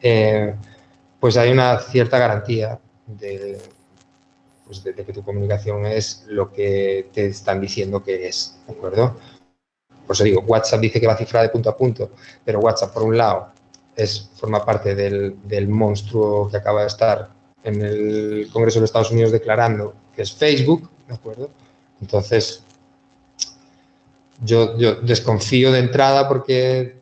Eh, pues hay una cierta garantía pues de, de, que tu comunicación es lo que te están diciendo que es, ¿de acuerdo? Por eso digo, WhatsApp dice que va a cifrar de punto a punto, pero WhatsApp, por un lado, es, forma parte del, del monstruo que acaba de estar en el Congreso de los Estados Unidos declarando que es Facebook, ¿de acuerdo? Entonces, yo, yo desconfío de entrada porque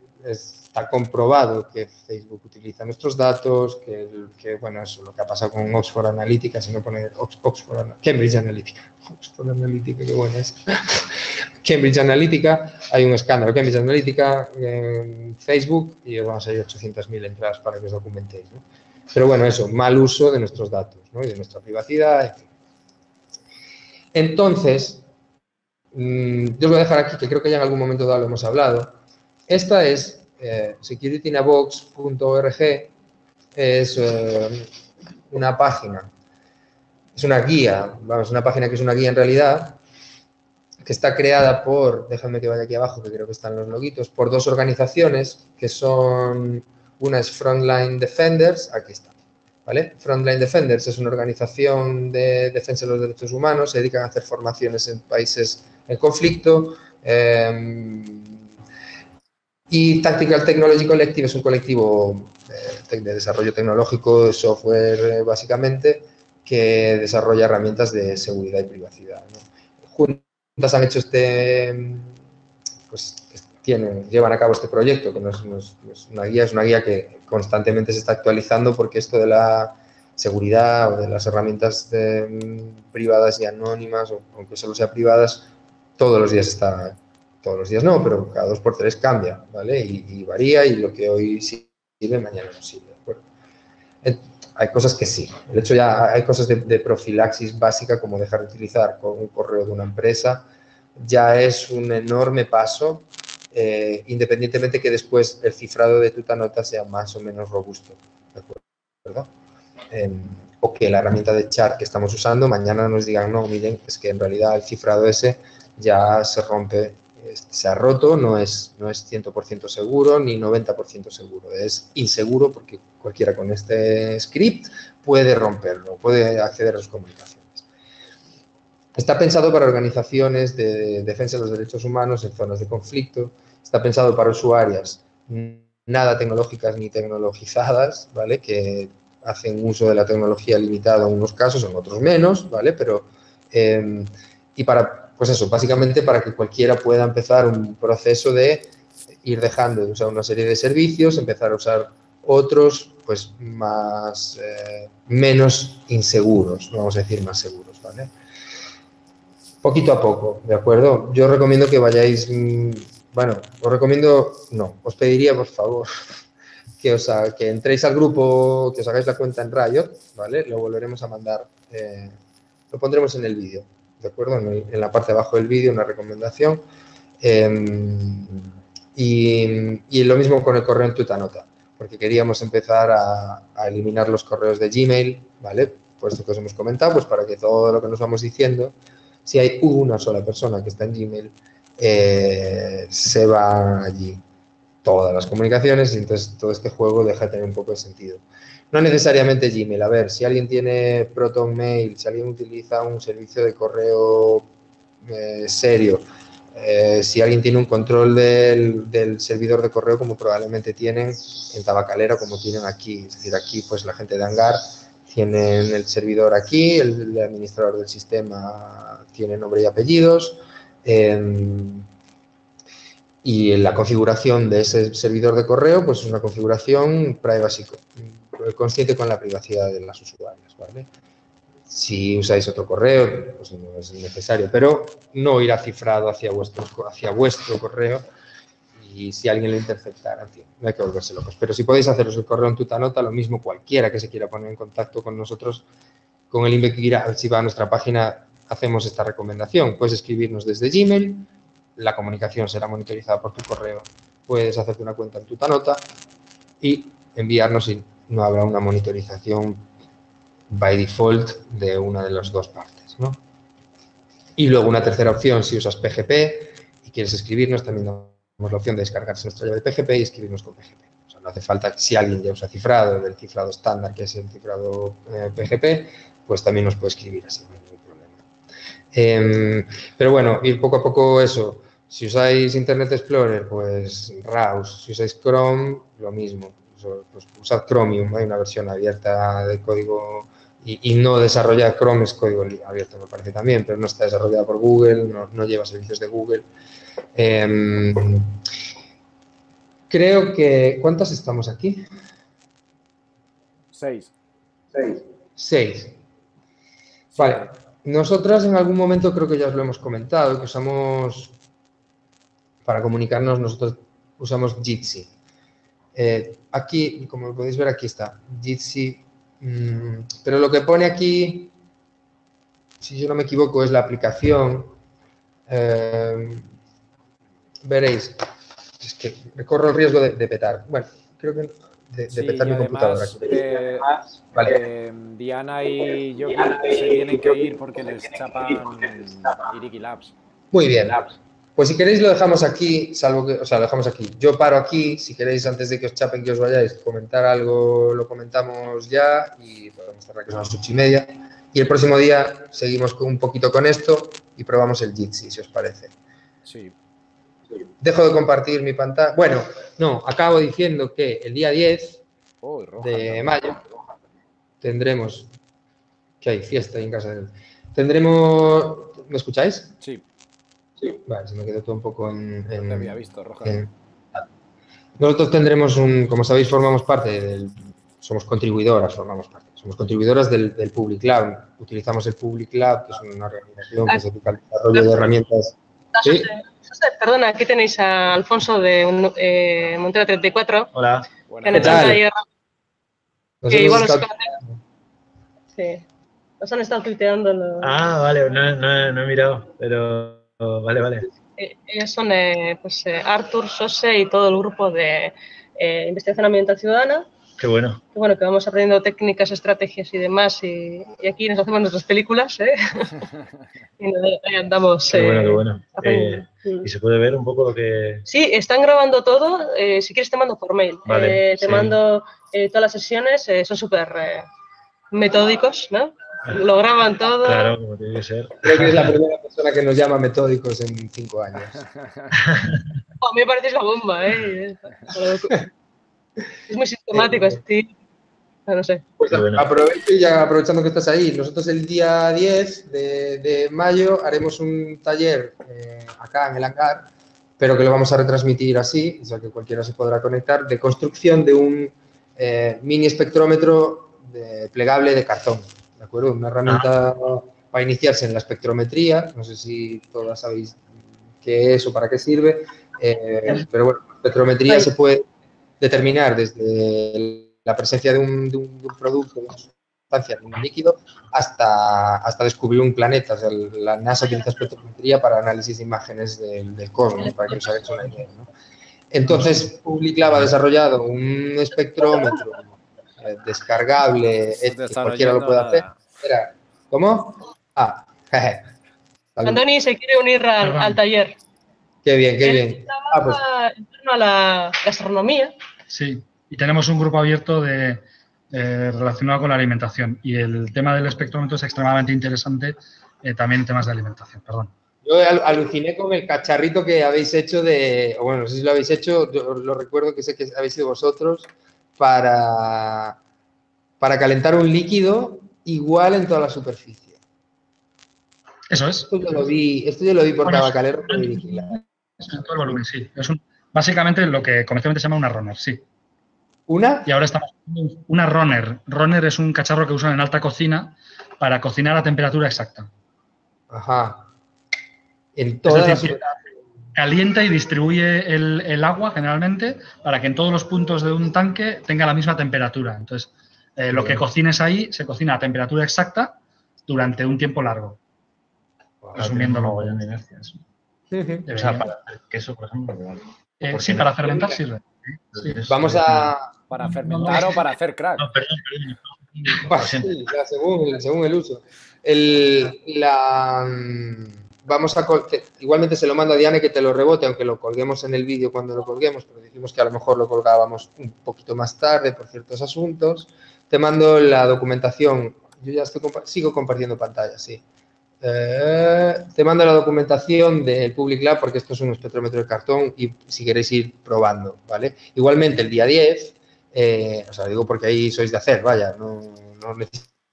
está comprobado que Facebook utiliza nuestros datos, que, que, bueno, eso lo que ha pasado con Oxford Analytica, si no pone Oxford, Cambridge Analytica, [LAUGHS] Oxford Analytica, qué buena es. [LAUGHS] Cambridge Analytica, hay un escándalo, Cambridge Analytica Facebook y os vamos a ir 800.000 entradas para que os documentéis. Pero bueno, eso, mal uso de nuestros datos ¿no? y de nuestra privacidad, Entonces, mm, yo os voy a dejar aquí, que creo que ya en algún momento dado lo hemos hablado. Esta es eh, securityinavox.org, es eh, una página, es una guía, vamos, una página que es una guía en realidad, que está creada por, déjame que vaya aquí abajo, que creo que están los loguitos, por dos organizaciones que son una es Frontline Defenders, aquí está. ¿vale? Frontline Defenders es una organización de defensa de los derechos humanos, se dedican a hacer formaciones en países en conflicto. Em, y Tactical Technology Collective es un colectivo eh, de desarrollo tecnológico, de software eh, básicamente, que desarrolla herramientas de seguridad y privacidad. Juntas han hecho este, pues, tienen, llevan a cabo este proyecto, que no es, una guía, es una guía que constantemente se está actualizando porque esto de la seguridad o de las herramientas mm, privadas y anónimas, o aunque solo sea privadas, todos los días está, todos los días no, pero cada dos por tres cambia, ¿vale? Y, varía y lo que hoy sirve, mañana no sirve, hay cosas que sí. De hecho, ya hay cosas de, profilaxis básica como dejar de utilizar un correo de una empresa, ya es un enorme paso eh, independientemente que después el cifrado de tu nota sea más o menos robusto. Em, o que la herramienta de chat que estamos usando mañana nos digan, no, miren, es que en realidad el cifrado ese ya se rompe, se ha roto, no es, no es 100% seguro ni 90% seguro, es inseguro porque cualquiera con este script puede romperlo, puede acceder a sus comunicaciones. Está pensado para organizaciones de defensa de los derechos humanos en zonas de conflicto, está pensado para usuarias nada tecnológicas ni tecnologizadas, ¿vale? Que hacen uso de la tecnología limitado en unos casos, en otros menos, ¿vale? Pero, em, y para, pues eso, básicamente para que cualquiera pueda empezar un proceso de ir dejando de usar una serie de servicios, empezar a usar otros, pues más, eh, menos inseguros, vamos a decir más seguros, ¿vale? Poquito a poco, ¿de acuerdo? Yo recomiendo que vayáis mm, bueno, os recomiendo, no, os pediría por favor [LAUGHS] que, os, que entréis al grupo, que os hagáis la cuenta en Riot, ¿vale? Lo volveremos a mandar, eh, lo pondremos en el vídeo, ¿de acuerdo? En, la parte de abajo del vídeo una recomendación. Em, Y, y lo mismo con el correo en Tutanota, porque queríamos empezar a, eliminar los correos de Gmail, ¿vale? Por esto que os hemos comentado, pues para que todo lo que nos vamos diciendo, si hay una sola persona que está en Gmail, eh, se va allí todas las comunicaciones y entonces todo este juego deja de tener un poco de sentido. No necesariamente Gmail, a ver, si alguien tiene Proton Mail, si alguien utiliza un servicio de correo eh, serio, eh, si alguien tiene un control del, servidor de correo como probablemente tienen en Tabacalera, como tienen aquí, es decir, aquí pues la gente de Hangar tienen el servidor aquí, el, administrador del sistema tiene nombre y apellidos, eh, y la configuración de ese servidor de correo, pues es una configuración privacy, consciente con la privacidad de las usuarias, ¿vale? Si usáis otro correo, pues no es necesario, pero no irá cifrado hacia vuestro, correo y si alguien lo interceptara, no hay que volverse locos. Pero si podéis haceros el correo en Tutanota, lo mismo cualquiera que se quiera poner en contacto con nosotros, con el email que quiera, si va a nuestra página, hacemos esta recomendación. Puedes escribirnos desde Gmail, la comunicación será monitorizada por tu correo. Puedes hacerte una cuenta en Tutanota y enviarnos no habrá una monitorización by default de una de las dos partes. ¿no? Y luego una tercera opción, si usas PGP y quieres escribirnos, también damos la opción de descargarse nuestra llave PGP y escribirnos con PGP. O sea, no hace falta, si alguien ya usa cifrado, del cifrado estándar, que es el cifrado eh, PGP, pues también nos puede escribir así, no hay ningún problema. Eh, pero bueno, ir poco a poco eso. Si usáis Internet Explorer, pues RAWS. Si usáis Chrome, lo mismo. Pues usad Chromium, hay una versión abierta de código y, y, no desarrolla Chrome es código abierto, me parece también, pero no está desarrollada por Google, no, no lleva servicios de Google. Eh, creo que... ¿Cuántas estamos aquí?
Seis.
Seis.
Seis. Vale. Nosotras en algún momento creo que ya os lo hemos comentado, que usamos, para comunicarnos, nosotros usamos Jitsi. Eh, aquí, como podéis ver, aquí está, Jitsi, mmm, pero lo que pone aquí, si yo no me equivoco, es la aplicación. Eh, veréis, es que me corro el riesgo de, de petar. Bueno, creo que de, de
Sí,
petar mi computadora.
eh,
Vale.
eh, Diana y yo se tienen que ir porque les chapan Iriki Labs.
Muy bien. Pues si queréis lo dejamos aquí, salvo que, o sea, lo dejamos aquí. Yo paro aquí, si queréis antes de que os chapen que os vayáis, comentar algo, lo comentamos ya y podemos cerrar que son las ocho y media. Y el próximo día seguimos con un poquito con esto y probamos el Jitsi, si os parece.
Sí.
Dejo de compartir mi pantalla. Bueno, no, acabo diciendo que el día 10
Uy, roja,
de mayo tendremos que hay fiesta en casa de él. Tendremos, ¿me escucháis?
Sí,
Vale, se me quedó todo un poco en,
no
en-
te había visto, roja.
en- nosotros tendremos un, como sabéis, formamos parte del, somos contribuidoras, formamos parte, somos contribuidoras del, del Public Lab. Utilizamos el Public Lab, que es una organización que se dedica al desarrollo de herramientas. Sí,
José, Perdona, aquí tenéis a Alfonso de eh, Montera 34,
Hola.
hecho
tal? nos
que igual os
estado-
Sí. Os han estado tuiteando. los-
Ah, vale, no, no, no he mirado, pero vale, vale.
Eh, ellos son eh, pues, eh, Artur, Sose y todo el grupo de eh, investigación ambiental ciudadana.
Qué bueno.
Que, bueno, que vamos aprendiendo técnicas, estrategias y demás. Y, y aquí nos hacemos nuestras películas. ¿eh? [LAUGHS] y ahí andamos.
Qué
eh,
bueno, qué bueno. Eh.
Mm.
y se puede ver un poco lo que...
Sí, están grabando todo. eh, si quieres te mando por mail.
Vale,
Eh, te
sí.
mando eh, todas las sesiones. eh, son súper eh, metódicos, ¿no? [LAUGHS] Lo graban todo.
Claro, como tiene que ser.
Creo que es la primera persona que nos llama metódicos en cinco años. [LAUGHS]
Oh, a mí me parece la bomba, ¿eh? Es muy sistemático, así. Ah, No sé.
Pues aprovecho y ya aprovechando que estás ahí, nosotros el día 10 de, de mayo haremos un taller eh, acá en el hangar, pero que lo vamos a retransmitir así, o sea que cualquiera se podrá conectar, de construcción de un eh, mini espectrómetro de- plegable de cartón, ¿de acuerdo? Una herramienta para iniciarse en la espectrometría, no sé si todas sabéis qué es o para qué sirve, eh, pero bueno, la espectrometría
Ay.
se puede determinar desde la presencia de un, de un- de un producto, de una sustancia en un líquido, hasta, hasta descubrir un planeta. O sea, la NASA utiliza espectrometría para análisis de imágenes del, del cosmos, para que os hagáis una idea. ¿no? Entonces, Public Lab ha desarrollado un espectrómetro descargable, eh, que cualquiera lo puede hacer. ¿Cómo? Ah, [LAUGHS] jeje.
Andoni se quiere unir al, taller.
Qué bien, qué bien.
estaba
Ah, pues
en torno a la gastronomía.
Sí, y tenemos un grupo abierto de, eh, relacionado con la alimentación. Y el tema del espectrómetro es extremadamente interesante, eh, también en temas de alimentación, perdón.
yo al- aluciné con el cacharrito que habéis hecho de, bueno, no sé si lo habéis hecho, yo lo recuerdo que sé que habéis sido vosotros, para, para calentar un líquido igual en toda la superficie.
Eso es,
Esto yo lo vi, esto yo lo vi por
Bueno,
Tabacalero
en todo el volumen, sí. Es un- básicamente lo que comercialmente se llama una runner, sí.
¿Una?
Y ahora estamos una runner. Runner es un cacharro que usan en alta cocina para cocinar a temperatura exacta.
Ajá. En toda la
decir,
superficie.
Calienta y distribuye el, el agua generalmente para que en todos los puntos de un tanque tenga la misma temperatura. Entonces, eh, lo que cocines ahí se cocina a temperatura exacta durante un tiempo largo. Resumiéndolo.
mogollón de inercias. O sea, para hacer queso, por ejemplo.
Eh, sí, para [LAUGHS] fermentar sirve. Sí.
Vamos a,
Para fermentar o para hacer crack.
No, perdón, perdón.
Sí, ya, según, según el uso. El, la, mm, vamos a igualmente se lo mando a Diane que te lo rebote, aunque lo colguemos en el vídeo cuando lo colguemos, pero dijimos que a lo mejor lo colgábamos un poquito más tarde por ciertos asuntos. Te mando la documentación. Yo ya estoy compa- sigo compartiendo pantalla, sí. Eh, te mando la documentación del Public Lab porque esto es un espectrómetro de cartón y si queréis ir probando, ¿vale? Igualmente el día 10 eh, o sea, digo porque ahí sois de hacer, vaya, no, no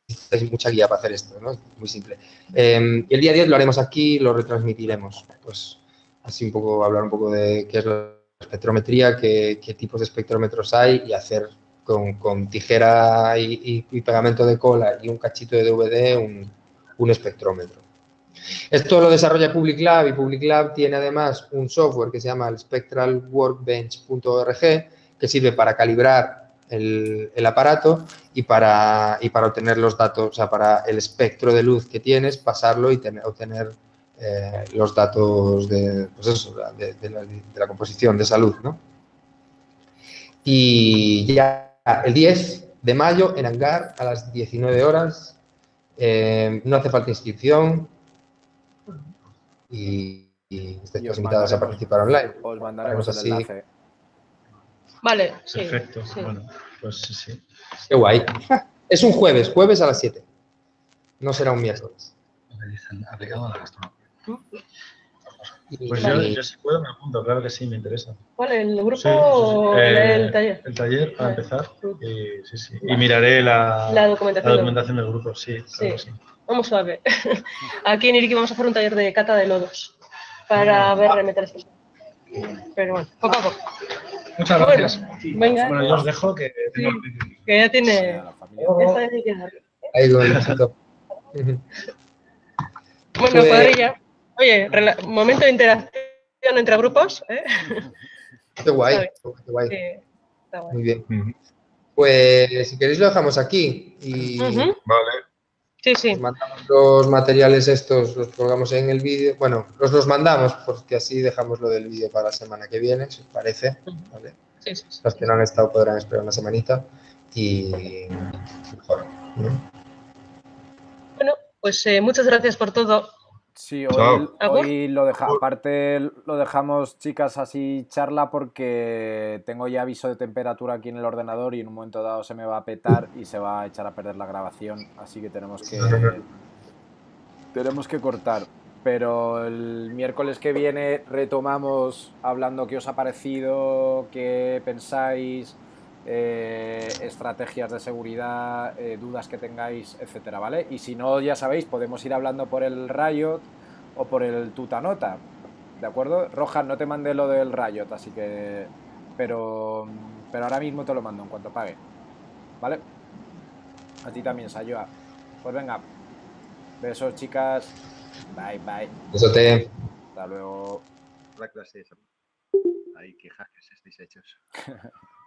necesitáis mucha guía para hacer esto, ¿no? Muy simple. Eh, y el día 10 lo haremos aquí, lo retransmitiremos. Pues así un poco, hablar un poco de qué es la espectrometría, qué, qué tipos de espectrómetros hay y hacer con, tijera y pegamento de cola y un cachito de DVD un, un espectrómetro. Esto lo desarrolla Public Lab y Public Lab tiene además un software que se llama el spectralworkbench.org que sirve para calibrar el, el aparato y para, y para obtener los datos, o sea, para el espectro de luz que tienes, pasarlo y tener, obtener eh, los datos de, pues eso, de, de la, de la composición de salud, ¿no? Y ya el 10 de mayo en Hangar a las 19 horas, eh, no hace falta inscripción y, y estáis invitados a participar online.
Os mandaremos el
Haremos así.
enlace.
Vale, sí.
Perfecto.
sí.
Bueno, pues sí, sí.
Qué guay. Es un jueves, jueves a las 7. No será un miércoles.
Me dicen, aplicado a la gastronomía.
Pues yo, yo si puedo me apunto, claro que sí, me interesa.
¿Cuál? ¿El grupo
Sí,
o
eh,
el taller?
El taller, para
Vale.
empezar. Y, sí, sí. y miraré la,
La
la
documentación.
del grupo, sí. claro que sí.
Vamos suave. [LAUGHS] Aquí en Iriki vamos a hacer un taller de cata de lodos para ver metales. Pero bueno, poco a poco.
Muchas
Bueno,
gracias.
venga,
Bueno, yo os dejo que tengo
que ya
Sí,
tiene.
Ahí con el besito.
Bueno,
Pues-
cuadrilla. Oye, rela- momento de interacción entre grupos. ¿eh? [LAUGHS]
Qué guay.
Está
Qué guay.
Está guay.
Muy bien. Pues si queréis lo dejamos aquí y
Vale.
Sí, sí.
os mandamos los materiales estos, los colgamos en el vídeo. Bueno, los los mandamos porque así dejamos lo del vídeo para la semana que viene, si os parece. ¿vale?
sí, sí, sí.
Los que no han estado podrán esperar una semanita y mejor. ¿no?
Bueno, pues eh, muchas gracias por todo.
Sí, hoy, lo deja, aparte lo dejamos, chicas, así charla porque tengo ya aviso de temperatura aquí en el ordenador y en un momento dado se me va a petar y se va a echar a perder la grabación, así que tenemos que tenemos que cortar. Pero el miércoles que viene retomamos hablando qué os ha parecido, qué pensáis, eh, estrategias de seguridad, eh, dudas que tengáis, etcétera, ¿vale? Y si no, ya sabéis, podemos ir hablando por el Riot o por el Tutanota, ¿de acuerdo? Rojas, no te mandé lo del Riot, así que... Pero, pero ahora mismo te lo mando en cuanto pague, ¿vale? A ti también, Sayoa. Pues venga, besos, chicas. Bye, bye.
Eso te...
Hasta luego.
La clase esa. Ay, qué jaques estáis hechos. [LAUGHS]